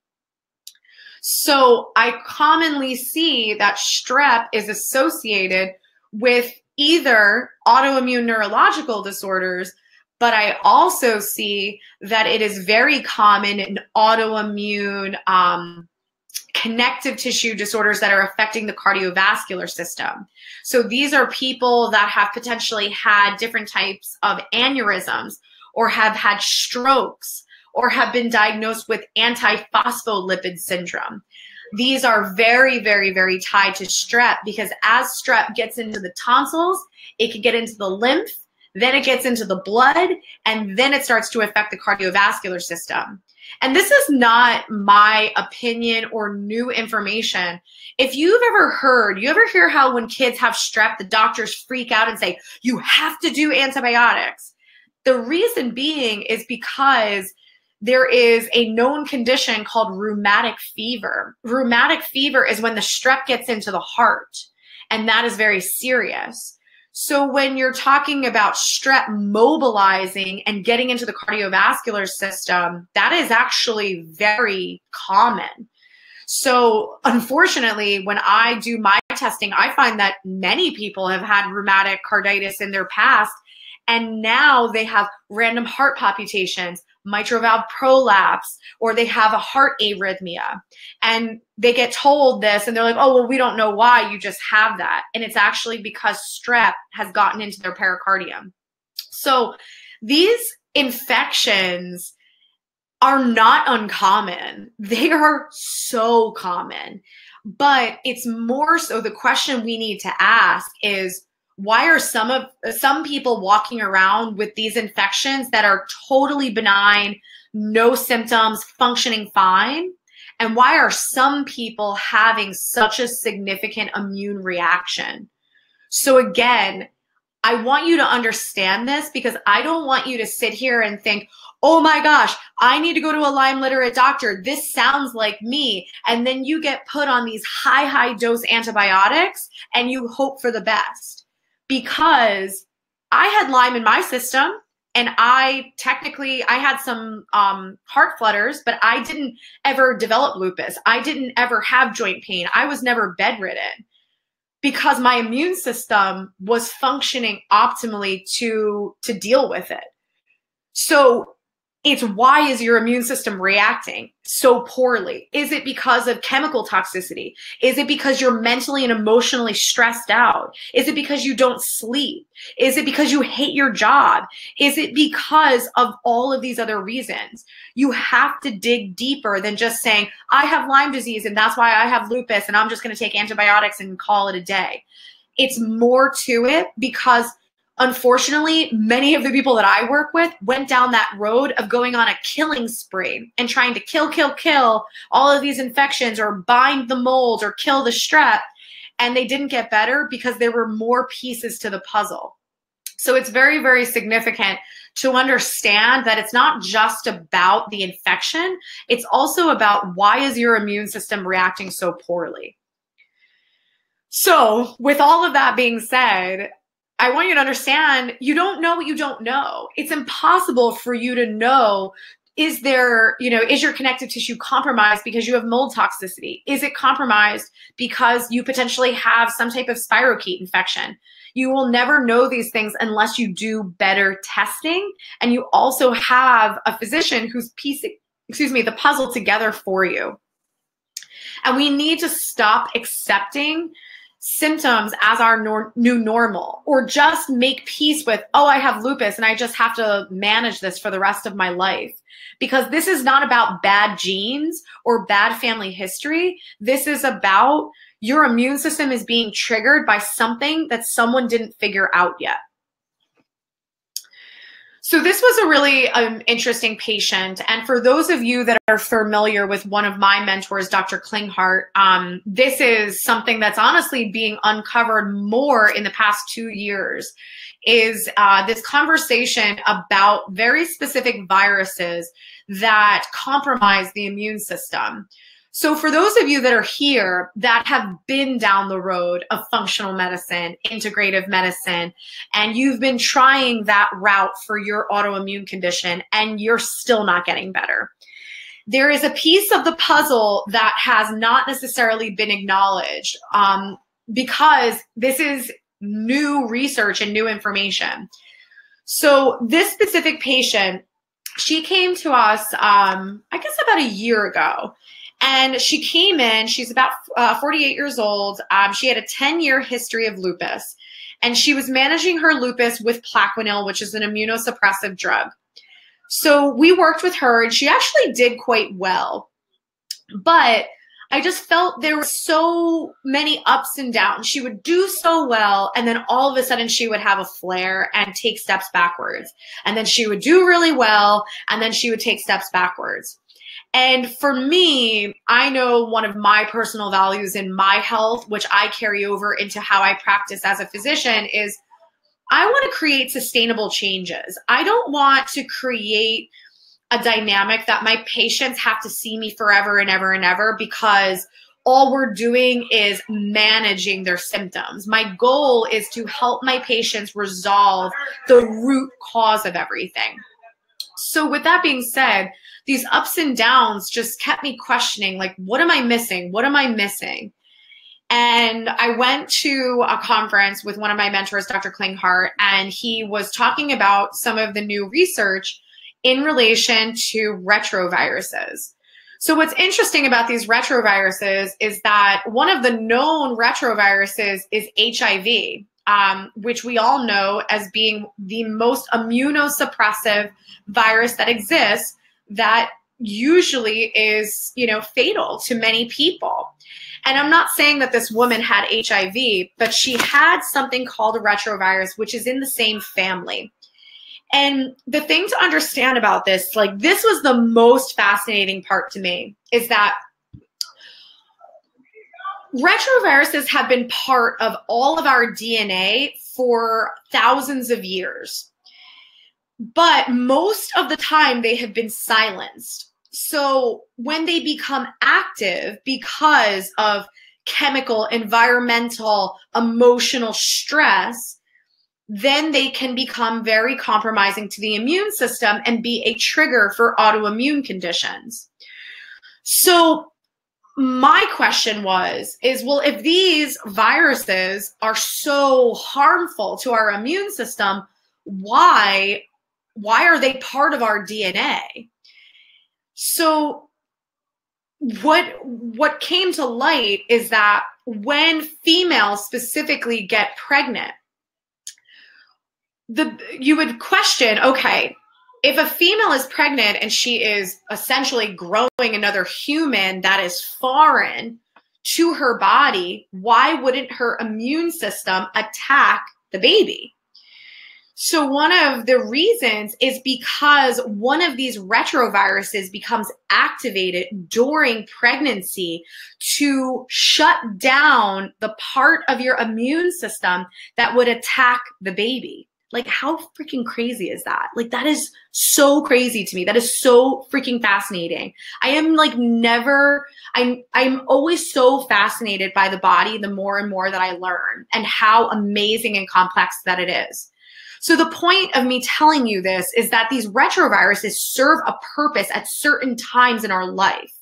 So I commonly see that strep is associated with either autoimmune neurological disorders, but I also see that it is very common in autoimmune um, connective tissue disorders that are affecting the cardiovascular system. So these are people that have potentially had different types of aneurysms or have had strokes or have been diagnosed with antiphospholipid syndrome these are very, very, very tied to strep because as strep gets into the tonsils, it can get into the lymph, then it gets into the blood, and then it starts to affect the cardiovascular system. And this is not my opinion or new information. If you've ever heard, you ever hear how when kids have strep, the doctors freak out and say, you have to do antibiotics. The reason being is because there is a known condition called rheumatic fever. Rheumatic fever is when the strep gets into the heart, and that is very serious. So when you're talking about strep mobilizing and getting into the cardiovascular system, that is actually very common. So unfortunately, when I do my testing, I find that many people have had rheumatic carditis in their past and now they have random heart palpitations, mitral valve prolapse or they have a heart arrhythmia. And they get told this and they're like oh well we don't know why you just have that. And it's actually because strep has gotten into their pericardium. So these infections are not uncommon. They are so common. But it's more so the question we need to ask is why are some of some people walking around with these infections that are totally benign no symptoms functioning fine? And why are some people having such a significant immune reaction? So again i want you to understand this because i don't want you to sit here and think oh my gosh i need to go to a lyme literate doctor. This sounds like me. And then you get put on these high high dose antibiotics and you hope for the best because I had Lyme in my system and I technically I had some um, heart flutters, but I didn't ever develop lupus. I didn't ever have joint pain. I was never bedridden because my immune system was functioning optimally to to deal with it. So it's why is your immune system reacting so poorly? Is it because of chemical toxicity? Is it because you're mentally and emotionally stressed out? Is it because you don't sleep? Is it because you hate your job? Is it because of all of these other reasons? You have to dig deeper than just saying, I have Lyme disease and that's why I have lupus and I'm just going to take antibiotics and call it a day. It's more to it because Unfortunately, many of the people that I work with went down that road of going on a killing spree and trying to kill, kill, kill all of these infections or bind the mold or kill the strep. And they didn't get better because there were more pieces to the puzzle. So it's very, very significant to understand that it's not just about the infection, it's also about why is your immune system reacting so poorly. So, with all of that being said, I want you to understand you don't know what you don't know. It's impossible for you to know is there, you know, is your connective tissue compromised because you have mold toxicity? Is it compromised because you potentially have some type of spirochete infection? You will never know these things unless you do better testing and you also have a physician who's piecing, excuse me, the puzzle together for you. And we need to stop accepting symptoms as our nor- new normal or just make peace with, oh, I have lupus and I just have to manage this for the rest of my life. Because this is not about bad genes or bad family history. This is about your immune system is being triggered by something that someone didn't figure out yet. So this was a really um, interesting patient. And for those of you that are familiar with one of my mentors, Dr. Klinghardt, um, this is something that's honestly being uncovered more in the past two years is uh, this conversation about very specific viruses that compromise the immune system. So for those of you that are here that have been down the road of functional medicine, integrative medicine, and you've been trying that route for your autoimmune condition and you're still not getting better. There is a piece of the puzzle that has not necessarily been acknowledged um, because this is new research and new information. So this specific patient, she came to us, um, I guess about a year ago and she came in, she's about uh, 48 years old. Um, she had a 10 year history of lupus, and she was managing her lupus with Plaquenil, which is an immunosuppressive drug. So we worked with her, and she actually did quite well. But I just felt there were so many ups and downs. She would do so well, and then all of a sudden she would have a flare and take steps backwards. And then she would do really well, and then she would take steps backwards. And for me, I know one of my personal values in my health, which I carry over into how I practice as a physician, is I want to create sustainable changes. I don't want to create a dynamic that my patients have to see me forever and ever and ever because all we're doing is managing their symptoms. My goal is to help my patients resolve the root cause of everything. So, with that being said, these ups and downs just kept me questioning like, what am I missing? What am I missing? And I went to a conference with one of my mentors, Dr. Klinghardt, and he was talking about some of the new research in relation to retroviruses. So, what's interesting about these retroviruses is that one of the known retroviruses is HIV, um, which we all know as being the most immunosuppressive virus that exists that usually is, you know, fatal to many people. And I'm not saying that this woman had HIV, but she had something called a retrovirus, which is in the same family. And the thing to understand about this, like this was the most fascinating part to me, is that retroviruses have been part of all of our DNA for thousands of years. But most of the time, they have been silenced. So when they become active because of chemical, environmental, emotional stress, then they can become very compromising to the immune system and be a trigger for autoimmune conditions. So my question was is well if these viruses are so harmful to our immune system why why are they part of our DNA so what what came to light is that when females specifically get pregnant the you would question okay if a female is pregnant and she is essentially growing another human that is foreign to her body why wouldn't her immune system attack the baby so, one of the reasons is because one of these retroviruses becomes activated during pregnancy to shut down the part of your immune system that would attack the baby. Like, how freaking crazy is that? Like, that is so crazy to me. That is so freaking fascinating. I am like never, I'm, I'm always so fascinated by the body the more and more that I learn and how amazing and complex that it is. So the point of me telling you this is that these retroviruses serve a purpose at certain times in our life.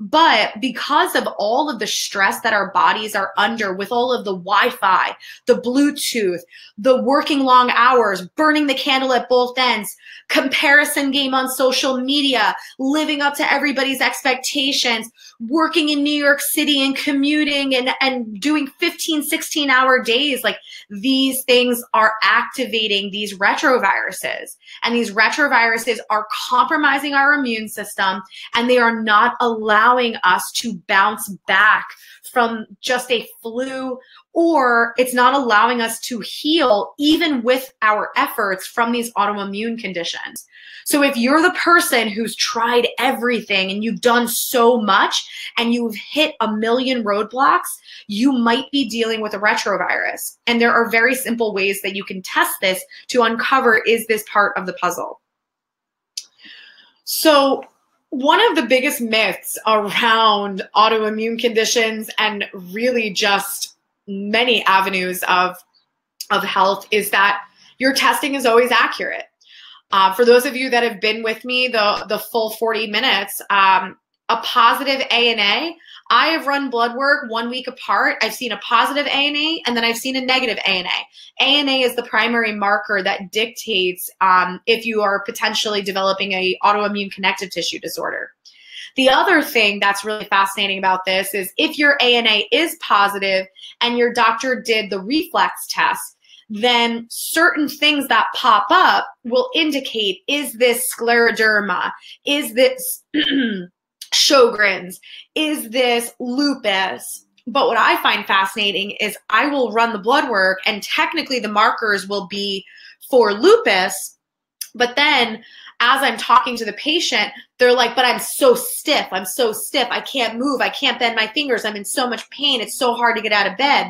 But because of all of the stress that our bodies are under with all of the Wi Fi, the Bluetooth, the working long hours, burning the candle at both ends, comparison game on social media, living up to everybody's expectations, working in New York City and commuting and, and doing 15, 16 hour days, like these things are activating these retroviruses. And these retroviruses are compromising our immune system and they are not allowing us to bounce back from just a flu or it's not allowing us to heal even with our efforts from these autoimmune conditions. So if you're the person who's tried everything and you've done so much and you've hit a million roadblocks, you might be dealing with a retrovirus. And there are very simple ways that you can test this to uncover is this part of the puzzle. So one of the biggest myths around autoimmune conditions and really just many avenues of of health is that your testing is always accurate. Uh, for those of you that have been with me the the full 40 minutes, um, a positive ANA. I have run blood work one week apart. I've seen a positive ANA and then I've seen a negative ANA. ANA is the primary marker that dictates um, if you are potentially developing a autoimmune connective tissue disorder. The other thing that's really fascinating about this is if your ANA is positive and your doctor did the reflex test, then certain things that pop up will indicate is this scleroderma? Is this Sjogren's? Is this lupus? But what I find fascinating is I will run the blood work and technically the markers will be for lupus, but then as I'm talking to the patient, they're like, but I'm so stiff. I'm so stiff. I can't move. I can't bend my fingers. I'm in so much pain. It's so hard to get out of bed.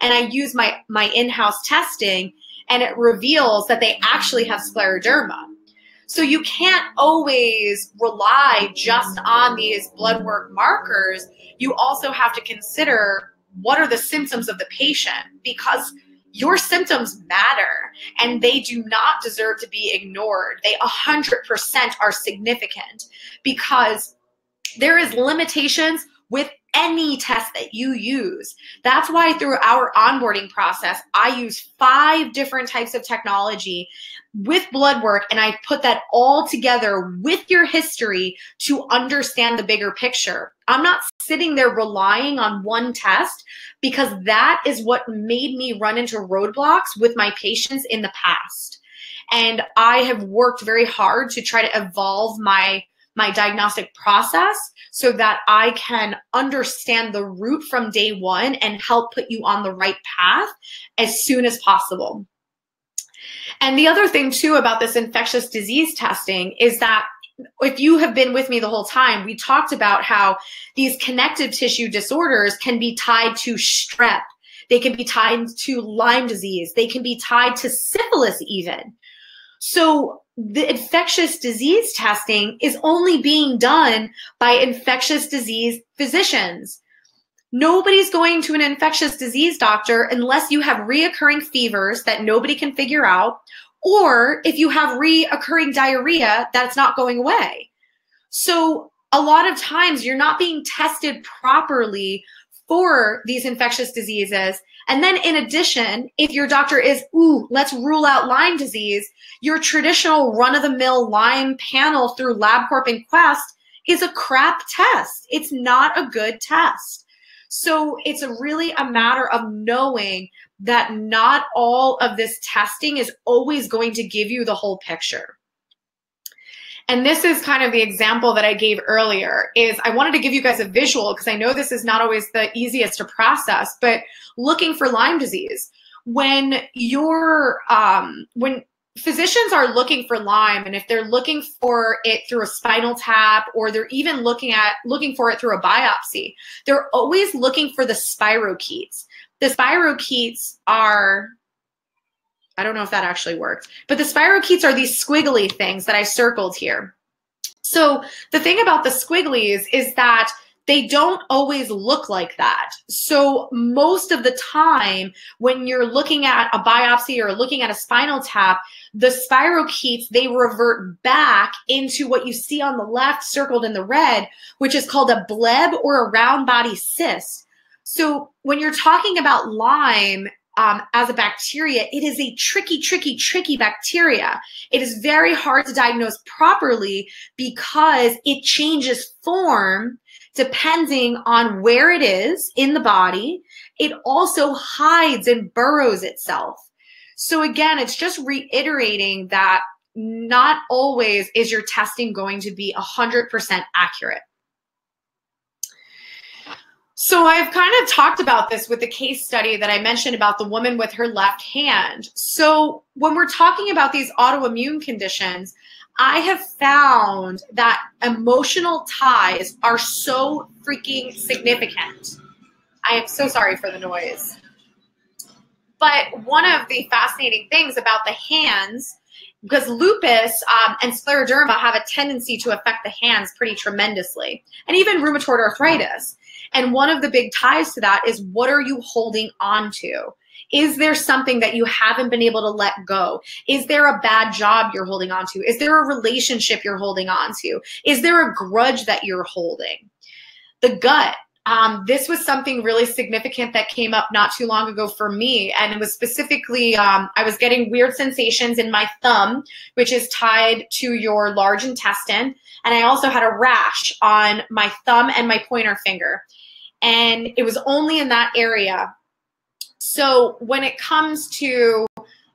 And I use my, my in-house testing and it reveals that they actually have scleroderma. So you can't always rely just on these blood work markers. You also have to consider what are the symptoms of the patient because your symptoms matter and they do not deserve to be ignored. They 100% are significant because there is limitations with any test that you use. That's why through our onboarding process, I use five different types of technology with blood work and I put that all together with your history to understand the bigger picture. I'm not sitting there relying on one test because that is what made me run into roadblocks with my patients in the past. And I have worked very hard to try to evolve my my diagnostic process so that I can understand the root from day one and help put you on the right path as soon as possible. And the other thing, too, about this infectious disease testing is that if you have been with me the whole time, we talked about how these connective tissue disorders can be tied to strep. They can be tied to Lyme disease. They can be tied to syphilis, even. So the infectious disease testing is only being done by infectious disease physicians. Nobody's going to an infectious disease doctor unless you have reoccurring fevers that nobody can figure out, or if you have reoccurring diarrhea that's not going away. So, a lot of times you're not being tested properly for these infectious diseases. And then, in addition, if your doctor is, ooh, let's rule out Lyme disease, your traditional run of the mill Lyme panel through LabCorp and Quest is a crap test. It's not a good test. So it's a really a matter of knowing that not all of this testing is always going to give you the whole picture. And this is kind of the example that I gave earlier is I wanted to give you guys a visual because I know this is not always the easiest to process, but looking for Lyme disease. When you're um, when physicians are looking for Lyme and if they're looking for it through a spinal tap or they're even looking at looking for it through a biopsy, they're always looking for the spirochetes. The spirochetes are I don't know if that actually worked, but the spirochetes are these squiggly things that I circled here. So the thing about the squigglies is that they don't always look like that. So most of the time when you're looking at a biopsy or looking at a spinal tap, the spirochetes, they revert back into what you see on the left circled in the red, which is called a bleb or a round body cyst. So when you're talking about Lyme, um, as a bacteria, it is a tricky, tricky, tricky bacteria. It is very hard to diagnose properly because it changes form depending on where it is in the body. It also hides and burrows itself. So again, it's just reiterating that not always is your testing going to be 100% accurate. So I've kind of talked about this with the case study that I mentioned about the woman with her left hand. So when we're talking about these autoimmune conditions, I have found that emotional ties are so freaking significant. I am so sorry for the noise. But one of the fascinating things about the hands, because lupus um, and scleroderma have a tendency to affect the hands pretty tremendously, and even rheumatoid arthritis. And one of the big ties to that is what are you holding on to? Is there something that you haven't been able to let go? Is there a bad job you're holding on to? Is there a relationship you're holding on to? Is there a grudge that you're holding? The gut. Um, this was something really significant that came up not too long ago for me. And it was specifically, um, I was getting weird sensations in my thumb, which is tied to your large intestine. And I also had a rash on my thumb and my pointer finger. And it was only in that area so when it comes to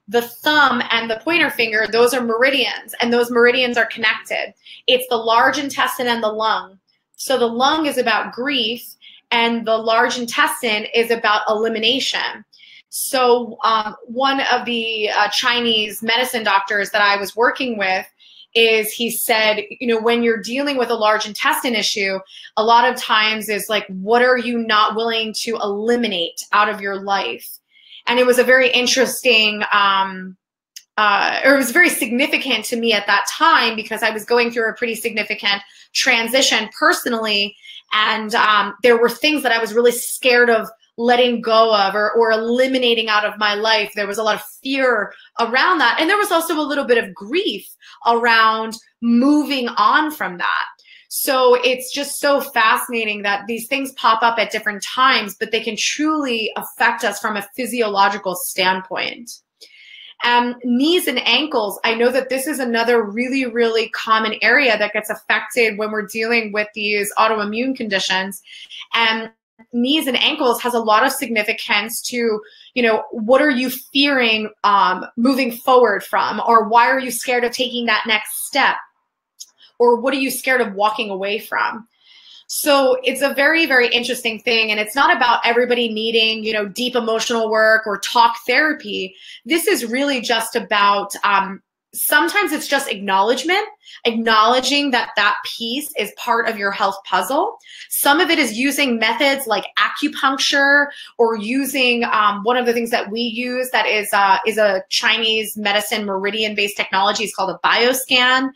the thumb and the pointer finger, those are meridians, and those meridians are connected. It's the large intestine and the lung. So the lung is about grief, and the large intestine is about elimination. So um, one of the uh, Chinese medicine doctors that I was working with is he said, you know, when you're dealing with a large intestine issue, a lot of times is like, what are you not willing to eliminate out of your life? And it was a very interesting, um, uh, or it was very significant to me at that time because I was going through a pretty significant transition personally. And um, there were things that I was really scared of letting go of or, or eliminating out of my life. There was a lot of fear around that. And there was also a little bit of grief around moving on from that. So it's just so fascinating that these things pop up at different times, but they can truly affect us from a physiological standpoint. Um, knees and ankles, I know that this is another really, really common area that gets affected when we're dealing with these autoimmune conditions. And knees and ankles has a lot of significance to, you know, what are you fearing um, moving forward from? Or why are you scared of taking that next step? Or what are you scared of walking away from? So it's a very, very interesting thing. And it's not about everybody needing, you know, deep emotional work or talk therapy. This is really just about um, sometimes it's just acknowledgement, acknowledging that that piece is part of your health puzzle. Some of it is using methods like acupuncture or using um, one of the things that we use that is uh, is a Chinese medicine meridian based technology. It's called a bioscan,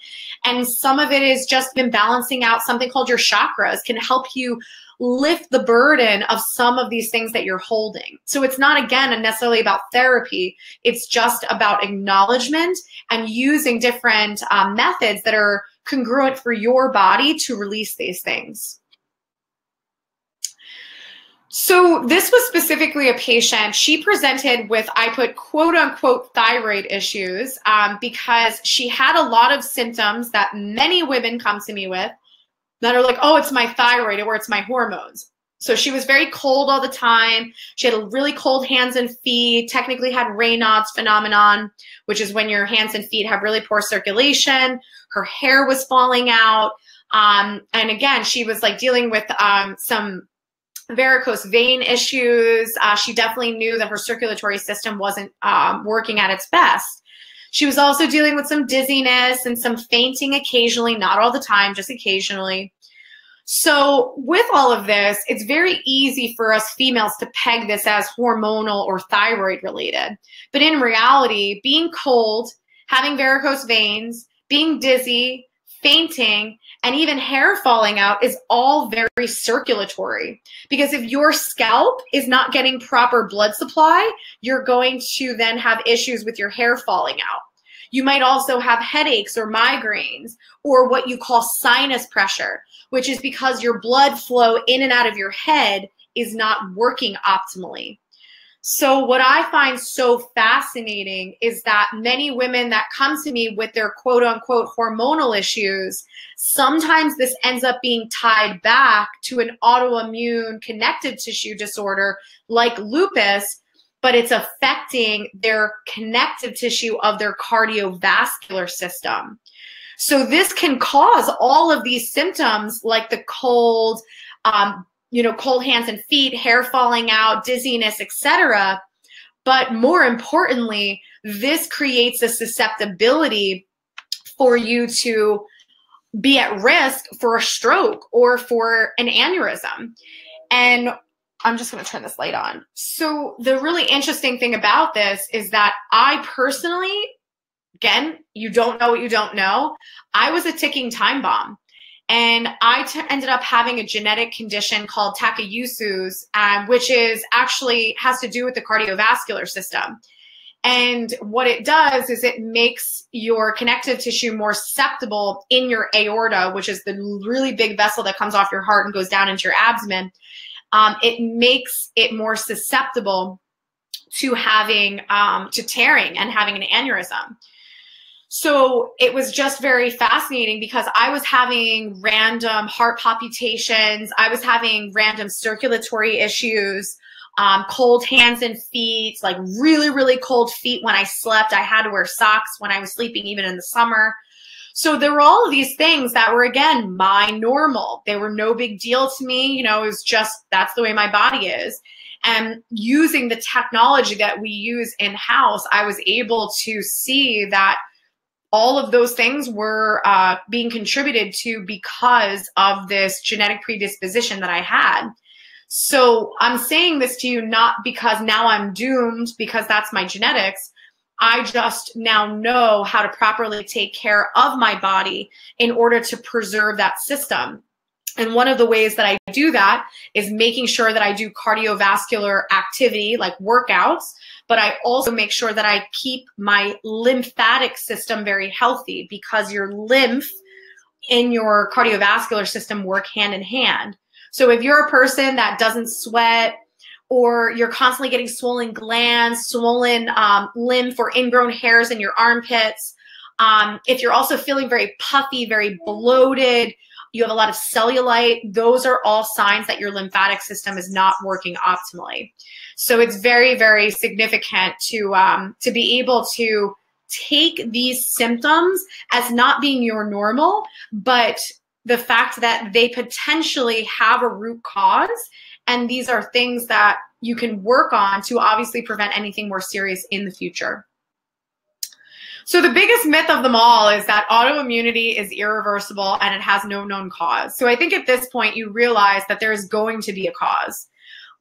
and some of it is just been balancing out something called your chakras can help you lift the burden of some of these things that you're holding. So it's not, again, necessarily about therapy. It's just about acknowledgement and using different um, methods that are congruent for your body to release these things. So this was specifically a patient. She presented with, I put quote unquote thyroid issues um, because she had a lot of symptoms that many women come to me with that are like, oh, it's my thyroid or it's my hormones. So she was very cold all the time. She had really cold hands and feet, technically had Raynaud's phenomenon, which is when your hands and feet have really poor circulation. Her hair was falling out. Um, and again, she was like dealing with um, some varicose vein issues. Uh, she definitely knew that her circulatory system wasn't um, working at its best. She was also dealing with some dizziness and some fainting occasionally, not all the time, just occasionally. So, with all of this, it's very easy for us females to peg this as hormonal or thyroid related. But in reality, being cold, having varicose veins, being dizzy, fainting, and even hair falling out is all very circulatory. Because if your scalp is not getting proper blood supply, you're going to then have issues with your hair falling out. You might also have headaches or migraines or what you call sinus pressure, which is because your blood flow in and out of your head is not working optimally. So what I find so fascinating is that many women that come to me with their quote unquote hormonal issues, sometimes this ends up being tied back to an autoimmune connective tissue disorder like lupus, but it's affecting their connective tissue of their cardiovascular system. So this can cause all of these symptoms like the cold, um, you know, cold hands and feet, hair falling out, dizziness, etc. But more importantly, this creates a susceptibility for you to be at risk for a stroke or for an aneurysm. And I'm just going to turn this light on. So, the really interesting thing about this is that I personally, again, you don't know what you don't know. I was a ticking time bomb. And I ended up having a genetic condition called Takayasu's, um, which is actually has to do with the cardiovascular system. And what it does is it makes your connective tissue more susceptible in your aorta, which is the really big vessel that comes off your heart and goes down into your abdomen. Um, it makes it more susceptible to having um, to tearing and having an aneurysm. So it was just very fascinating because I was having random heart palpitations. I was having random circulatory issues, um, cold hands and feet, like really, really cold feet when I slept. I had to wear socks when I was sleeping, even in the summer. So there were all of these things that were, again, my normal. They were no big deal to me. You know, it was just that's the way my body is. And using the technology that we use in house, I was able to see that all of those things were uh, being contributed to because of this genetic predisposition that I had. So I'm saying this to you not because now I'm doomed because that's my genetics. I just now know how to properly take care of my body in order to preserve that system. And one of the ways that I do that is making sure that I do cardiovascular activity like workouts, but I also make sure that I keep my lymphatic system very healthy because your lymph in your cardiovascular system work hand in hand. So if you're a person that doesn't sweat, or you're constantly getting swollen glands, swollen um, lymph or ingrown hairs in your armpits, um, if you're also feeling very puffy, very bloated, you have a lot of cellulite, those are all signs that your lymphatic system is not working optimally. So it's very, very significant to um, to be able to take these symptoms as not being your normal, but the fact that they potentially have a root cause and these are things that you can work on to obviously prevent anything more serious in the future. So the biggest myth of them all is that autoimmunity is irreversible and it has no known cause. So I think at this point you realize that there is going to be a cause.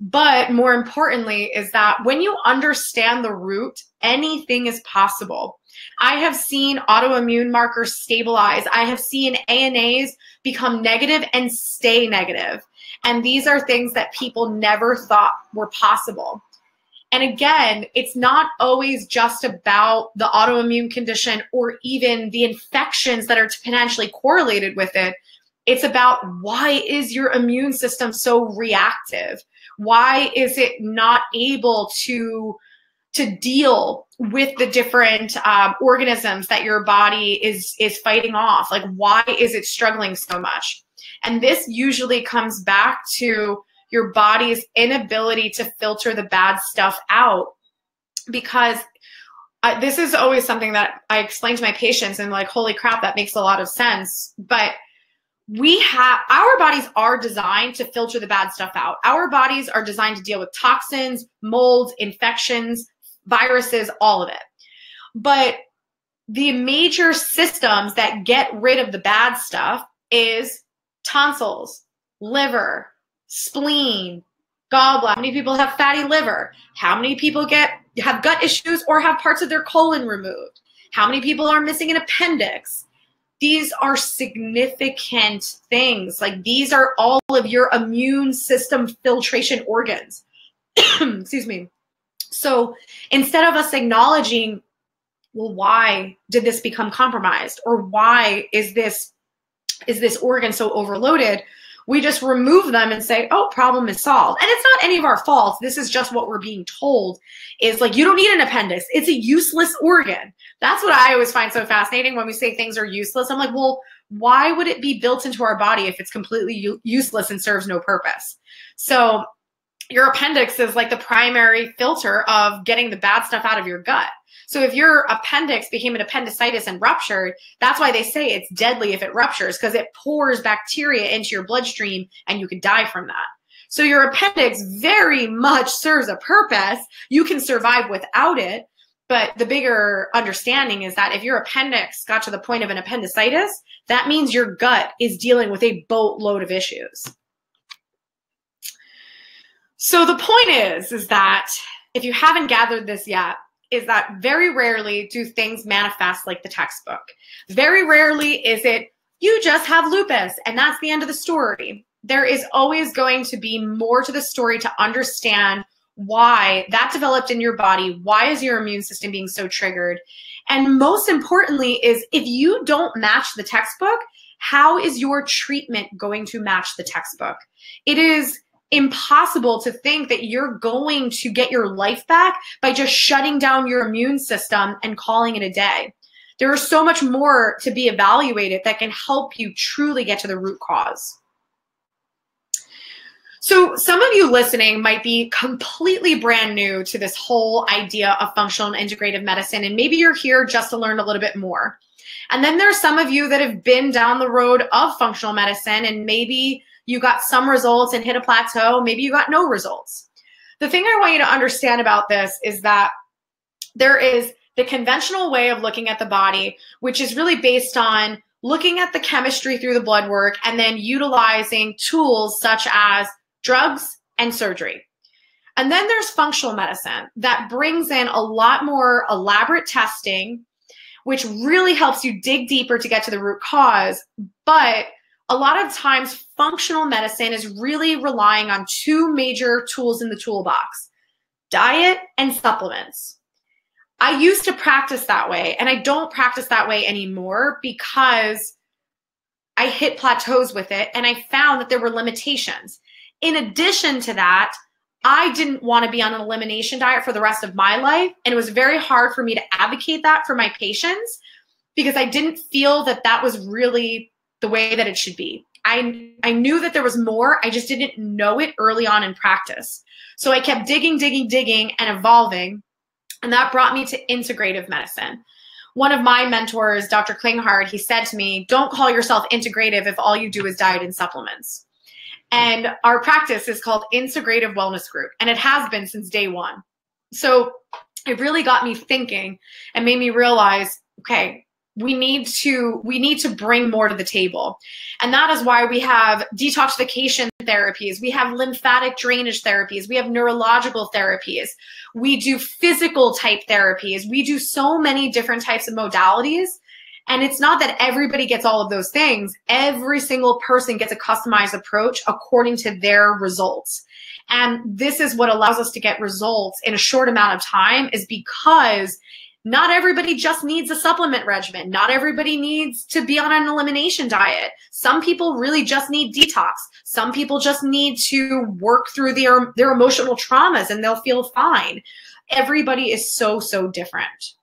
But more importantly is that when you understand the root, anything is possible. I have seen autoimmune markers stabilize. I have seen ANAs become negative and stay negative. And these are things that people never thought were possible. And again, it's not always just about the autoimmune condition or even the infections that are potentially correlated with it. It's about why is your immune system so reactive? Why is it not able to to deal with the different um, organisms that your body is is fighting off? Like, why is it struggling so much? And this usually comes back to your body's inability to filter the bad stuff out because uh, this is always something that I explain to my patients and like, holy crap, that makes a lot of sense. But we have our bodies are designed to filter the bad stuff out. Our bodies are designed to deal with toxins, molds, infections, viruses, all of it. But the major systems that get rid of the bad stuff is tonsils, liver, spleen, gallbladder. How many people have fatty liver? How many people get have gut issues or have parts of their colon removed? How many people are missing an appendix? These are significant things. Like these are all of your immune system filtration organs. Excuse me. So instead of us acknowledging, well, why did this become compromised? Or why is this is this organ so overloaded? We just remove them and say, oh, problem is solved. And it's not any of our fault. This is just what we're being told is like, you don't need an appendix. It's a useless organ. That's what I always find so fascinating when we say things are useless. I'm like, well, why would it be built into our body if it's completely useless and serves no purpose? So your appendix is like the primary filter of getting the bad stuff out of your gut. So if your appendix became an appendicitis and ruptured, that's why they say it's deadly if it ruptures because it pours bacteria into your bloodstream and you could die from that. So your appendix very much serves a purpose. You can survive without it. But the bigger understanding is that if your appendix got to the point of an appendicitis, that means your gut is dealing with a boatload of issues. So the point is, is that if you haven't gathered this yet, is that very rarely do things manifest like the textbook. Very rarely is it, you just have lupus and that's the end of the story. There is always going to be more to the story to understand why that developed in your body. Why is your immune system being so triggered? And most importantly, is if you don't match the textbook, how is your treatment going to match the textbook? It is impossible to think that you're going to get your life back by just shutting down your immune system and calling it a day. There is so much more to be evaluated that can help you truly get to the root cause. So, some of you listening might be completely brand new to this whole idea of functional and integrative medicine, and maybe you're here just to learn a little bit more. And then there's some of you that have been down the road of functional medicine, and maybe you got some results and hit a plateau, maybe you got no results. The thing I want you to understand about this is that there is the conventional way of looking at the body, which is really based on looking at the chemistry through the blood work and then utilizing tools such as drugs and surgery. And then there's functional medicine that brings in a lot more elaborate testing, which really helps you dig deeper to get to the root cause, but a lot of times functional medicine is really relying on two major tools in the toolbox diet and supplements. I used to practice that way, and I don't practice that way anymore because I hit plateaus with it and I found that there were limitations. In addition to that, I didn't want to be on an elimination diet for the rest of my life. And it was very hard for me to advocate that for my patients because I didn't feel that that was really the way that it should be. I, I knew that there was more. I just didn't know it early on in practice. So I kept digging, digging, digging, and evolving. And that brought me to integrative medicine. One of my mentors, Dr. Klinghardt, he said to me, Don't call yourself integrative if all you do is diet and supplements. And our practice is called Integrative Wellness Group, and it has been since day one. So it really got me thinking and made me realize okay, we need to we need to bring more to the table. And that is why we have detoxification therapies. We have lymphatic drainage therapies. We have neurological therapies. We do physical type therapies. We do so many different types of modalities. And it's not that everybody gets all of those things. Every single person gets a customized approach according to their results. And this is what allows us to get results in a short amount of time is because not everybody just needs a supplement regimen. Not everybody needs to be on an elimination diet. Some people really just need detox. Some people just need to work through their, their emotional traumas and they'll feel fine. Everybody is so, so different.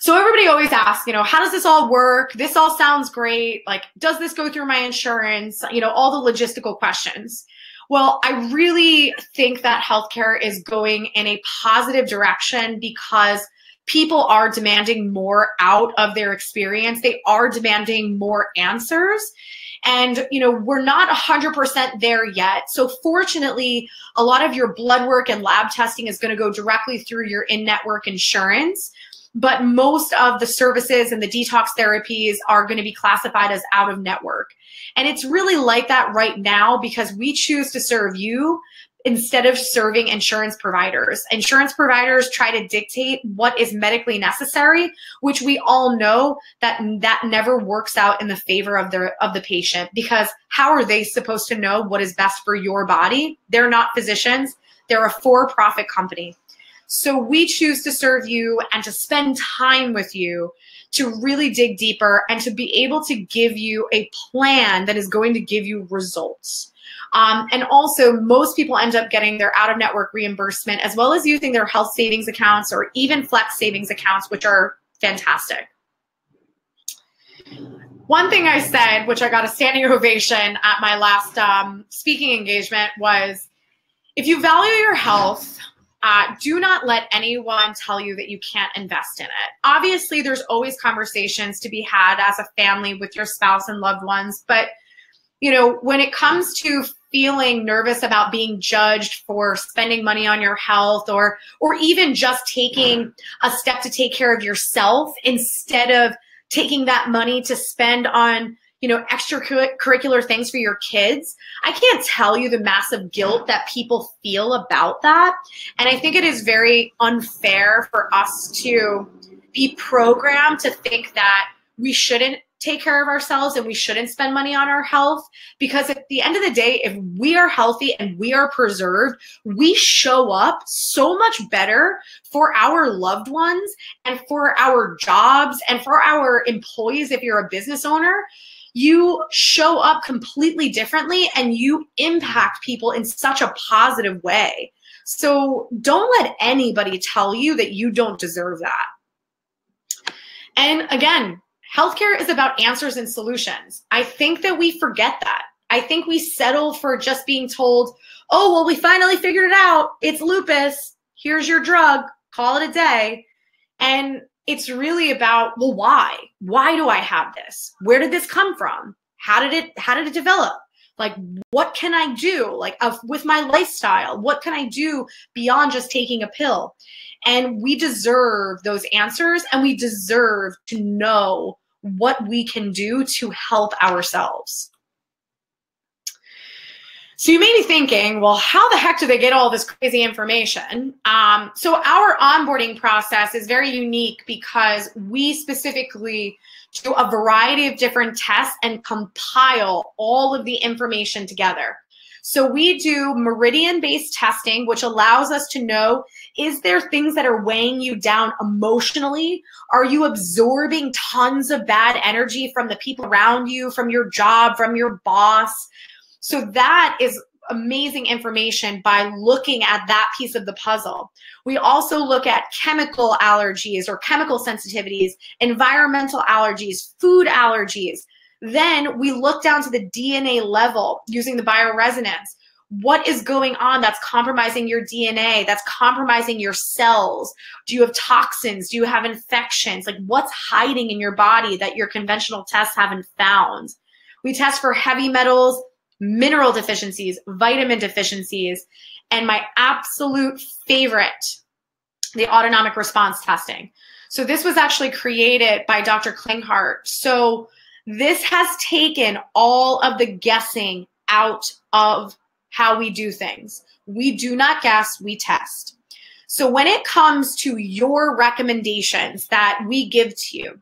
So everybody always asks, you know, how does this all work? This all sounds great. Like, does this go through my insurance? You know, all the logistical questions. Well, I really think that healthcare is going in a positive direction because people are demanding more out of their experience. They are demanding more answers. And, you know, we're not 100% there yet. So, fortunately, a lot of your blood work and lab testing is going to go directly through your in network insurance. But most of the services and the detox therapies are going to be classified as out of network. And it's really like that right now because we choose to serve you, instead of serving insurance providers. Insurance providers try to dictate what is medically necessary, which we all know that that never works out in the favor of the of the patient because how are they supposed to know what is best for your body? They're not physicians. They're a for-profit company. So we choose to serve you and to spend time with you to really dig deeper and to be able to give you a plan that is going to give you results. Um, and also, most people end up getting their out of network reimbursement as well as using their health savings accounts or even flex savings accounts, which are fantastic. One thing I said, which I got a standing ovation at my last um, speaking engagement, was if you value your health, uh, do not let anyone tell you that you can't invest in it. Obviously, there's always conversations to be had as a family with your spouse and loved ones, but you know, when it comes to feeling nervous about being judged for spending money on your health or or even just taking a step to take care of yourself instead of taking that money to spend on you know extracurricular things for your kids. I can't tell you the massive guilt that people feel about that. And i think it is very unfair for us to be programmed to think that we shouldn't take care of ourselves and we shouldn't spend money on our health. Because at the end of the day if we are healthy and we are preserved we show up so much better for our loved ones and for our jobs and for our employees if you're a business owner. You show up completely differently and you impact people in such a positive way. So don't let anybody tell you that you don't deserve that. And again healthcare is about answers and solutions. I think that we forget that. I think we settle for just being told, oh, well, we finally figured it out. It's lupus. Here's your drug. Call it a day. And it's really about, well, why? Why do I have this? Where did this come from? How did it how did it develop? Like what can I do? Like of, with my lifestyle, what can I do beyond just taking a pill? And we deserve those answers and we deserve to know what we can do to help ourselves. So you may be thinking, well, how the heck do they get all this crazy information? Um, so our onboarding process is very unique because we specifically do a variety of different tests and compile all of the information together. So we do meridian based testing, which allows us to know is there things that are weighing you down emotionally? Are you absorbing tons of bad energy from the people around you, from your job, from your boss? So that is amazing information by looking at that piece of the puzzle. We also look at chemical allergies or chemical sensitivities, environmental allergies, food allergies. Then we look down to the DNA level using the bioresonance. What is going on that's compromising your DNA, that's compromising your cells? Do you have toxins? Do you have infections? Like what's hiding in your body that your conventional tests haven't found? We test for heavy metals, mineral deficiencies, vitamin deficiencies, and my absolute favorite, the autonomic response testing. So this was actually created by Dr. Klinghardt. So this has taken all of the guessing out of how we do things. We do not guess, we test. So when it comes to your recommendations that we give to you,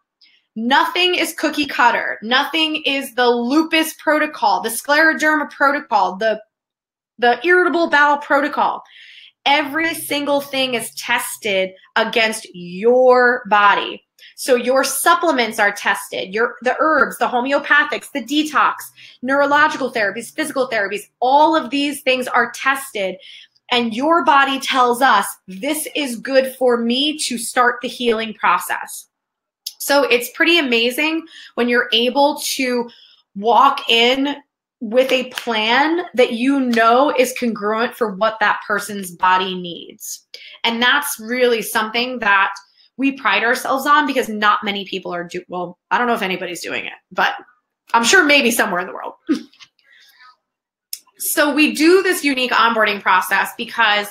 Nothing is cookie cutter. Nothing is the lupus protocol, the scleroderma protocol, the, the irritable bowel protocol. Every single thing is tested against your body. So your supplements are tested, your the herbs, the homeopathics, the detox, neurological therapies, physical therapies, all of these things are tested and your body tells us this is good for me to start the healing process. So it's pretty amazing when you're able to walk in with a plan that you know is congruent for what that person's body needs. And that's really something that we pride ourselves on because not many people are do well, I don't know if anybody's doing it, but I'm sure maybe somewhere in the world. so we do this unique onboarding process because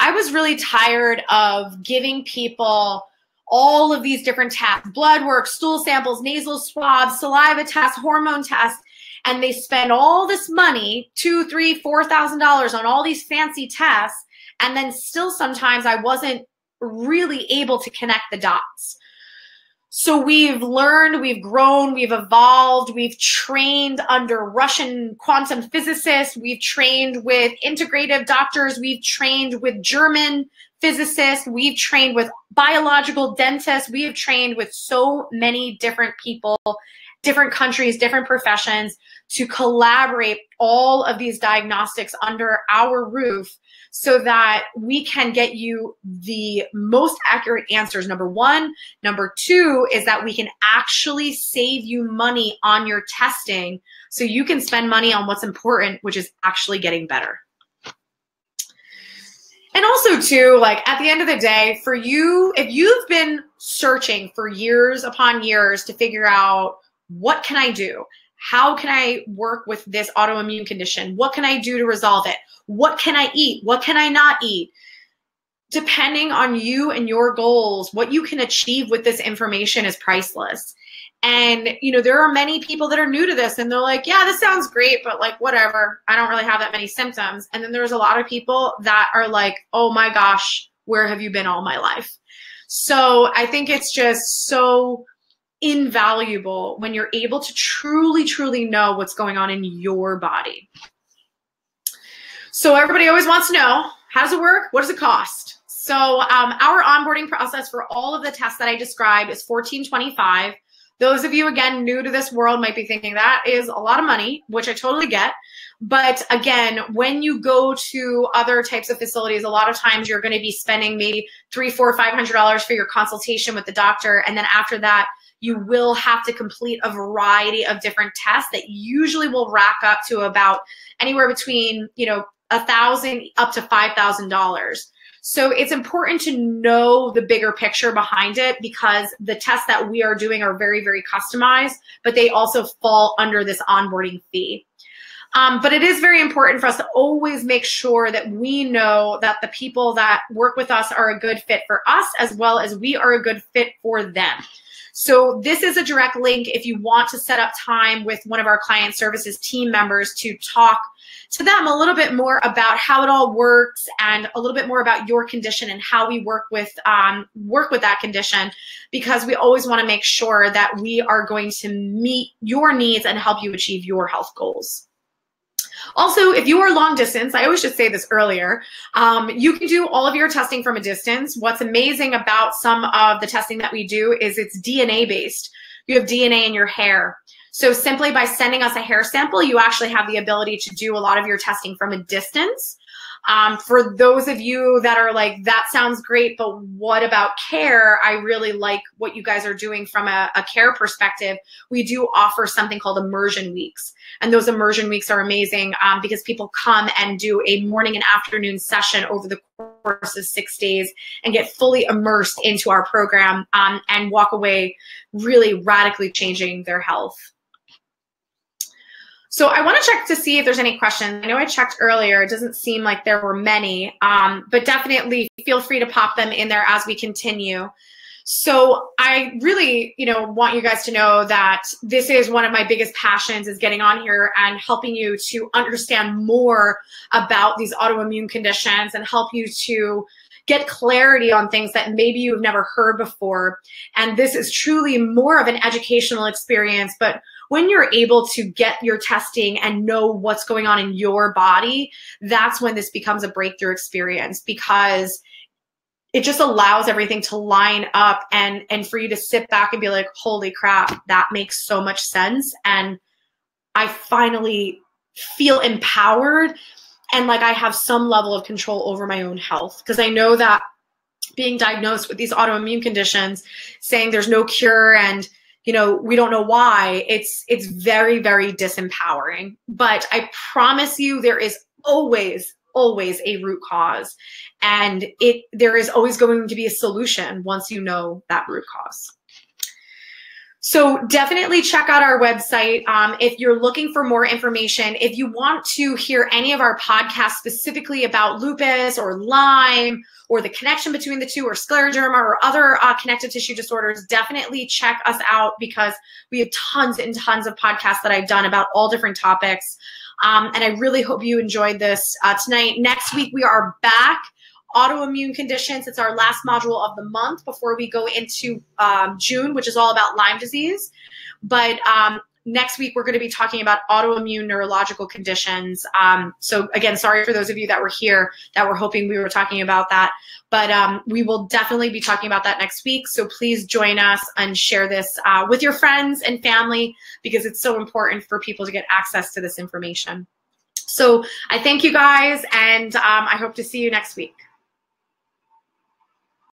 I was really tired of giving people all of these different tests blood work, stool samples, nasal swabs, saliva tests, hormone tests. And they spend all this money, two, three, four thousand dollars on all these fancy tests. And then still sometimes I wasn't really able to connect the dots. So we've learned, we've grown, we've evolved, we've trained under Russian quantum physicists, we've trained with integrative doctors, we've trained with German physicists, we've trained with biological dentists, we have trained with so many different people, different countries, different professions to collaborate all of these diagnostics under our roof so that we can get you the most accurate answers. Number one. Number two is that we can actually save you money on your testing so you can spend money on what's important, which is actually getting better. And also, too, like at the end of the day, for you, if you've been searching for years upon years to figure out what can I do? How can I work with this autoimmune condition? What can I do to resolve it? What can I eat? What can I not eat? Depending on you and your goals, what you can achieve with this information is priceless. And, you know, there are many people that are new to this and they're like, yeah, this sounds great, but like, whatever. I don't really have that many symptoms. And then there's a lot of people that are like, oh my gosh, where have you been all my life? So I think it's just so invaluable when you're able to truly, truly know what's going on in your body. So everybody always wants to know, how does it work? What does it cost? So um, our onboarding process for all of the tests that I described is 1425. Those of you, again, new to this world might be thinking that is a lot of money, which I totally get. But again, when you go to other types of facilities, a lot of times you're going to be spending maybe three, four, five hundred dollars for your consultation with the doctor. And then after that, you will have to complete a variety of different tests that usually will rack up to about anywhere between, you know, a thousand up to five thousand dollars. So it's important to know the bigger picture behind it because the tests that we are doing are very, very customized, but they also fall under this onboarding fee. Um, but it is very important for us to always make sure that we know that the people that work with us are a good fit for us as well as we are a good fit for them. So this is a direct link if you want to set up time with one of our client services team members to talk to them a little bit more about how it all works and a little bit more about your condition and how we work with um, work with that condition because we always want to make sure that we are going to meet your needs and help you achieve your health goals. Also, if you are long distance, I always should say this earlier, um, you can do all of your testing from a distance. What's amazing about some of the testing that we do is it's DNA based. You have DNA in your hair. So simply by sending us a hair sample, you actually have the ability to do a lot of your testing from a distance. Um, for those of you that are like, that sounds great, but what about care? I really like what you guys are doing from a, a care perspective. We do offer something called immersion weeks. And those immersion weeks are amazing um, because people come and do a morning and afternoon session over the course of six days and get fully immersed into our program um, and walk away really radically changing their health. So I want to check to see if there's any questions. I know I checked earlier. It doesn't seem like there were many, um, but definitely feel free to pop them in there as we continue. So I really, you know, want you guys to know that this is one of my biggest passions is getting on here and helping you to understand more about these autoimmune conditions and help you to get clarity on things that maybe you've never heard before. And this is truly more of an educational experience, but when you're able to get your testing and know what's going on in your body, that's when this becomes a breakthrough experience because it just allows everything to line up and and for you to sit back and be like holy crap that makes so much sense. And i finally feel empowered and like i have some level of control over my own health because i know that being diagnosed with these autoimmune conditions saying there's no cure and you know we don't know why. It's it's very very disempowering. But i promise you there is always always a root cause. And it there is always going to be a solution once you know that root cause so definitely check out our website um, if you're looking for more information. If you want to hear any of our podcasts specifically about lupus or Lyme or the connection between the two or scleroderma or other uh, connective tissue disorders, definitely check us out because we have tons and tons of podcasts that I've done about all different topics. Um, and I really hope you enjoyed this uh, tonight. Next week, we are back autoimmune conditions. It's our last module of the month before we go into um, June, which is all about Lyme disease. But um, next week, we're going to be talking about autoimmune neurological conditions. Um, so, again, sorry for those of you that were here that were hoping we were talking about that. But um, we will definitely be talking about that next week. So, please join us and share this uh, with your friends and family because it's so important for people to get access to this information. So, I thank you guys, and um, I hope to see you next week.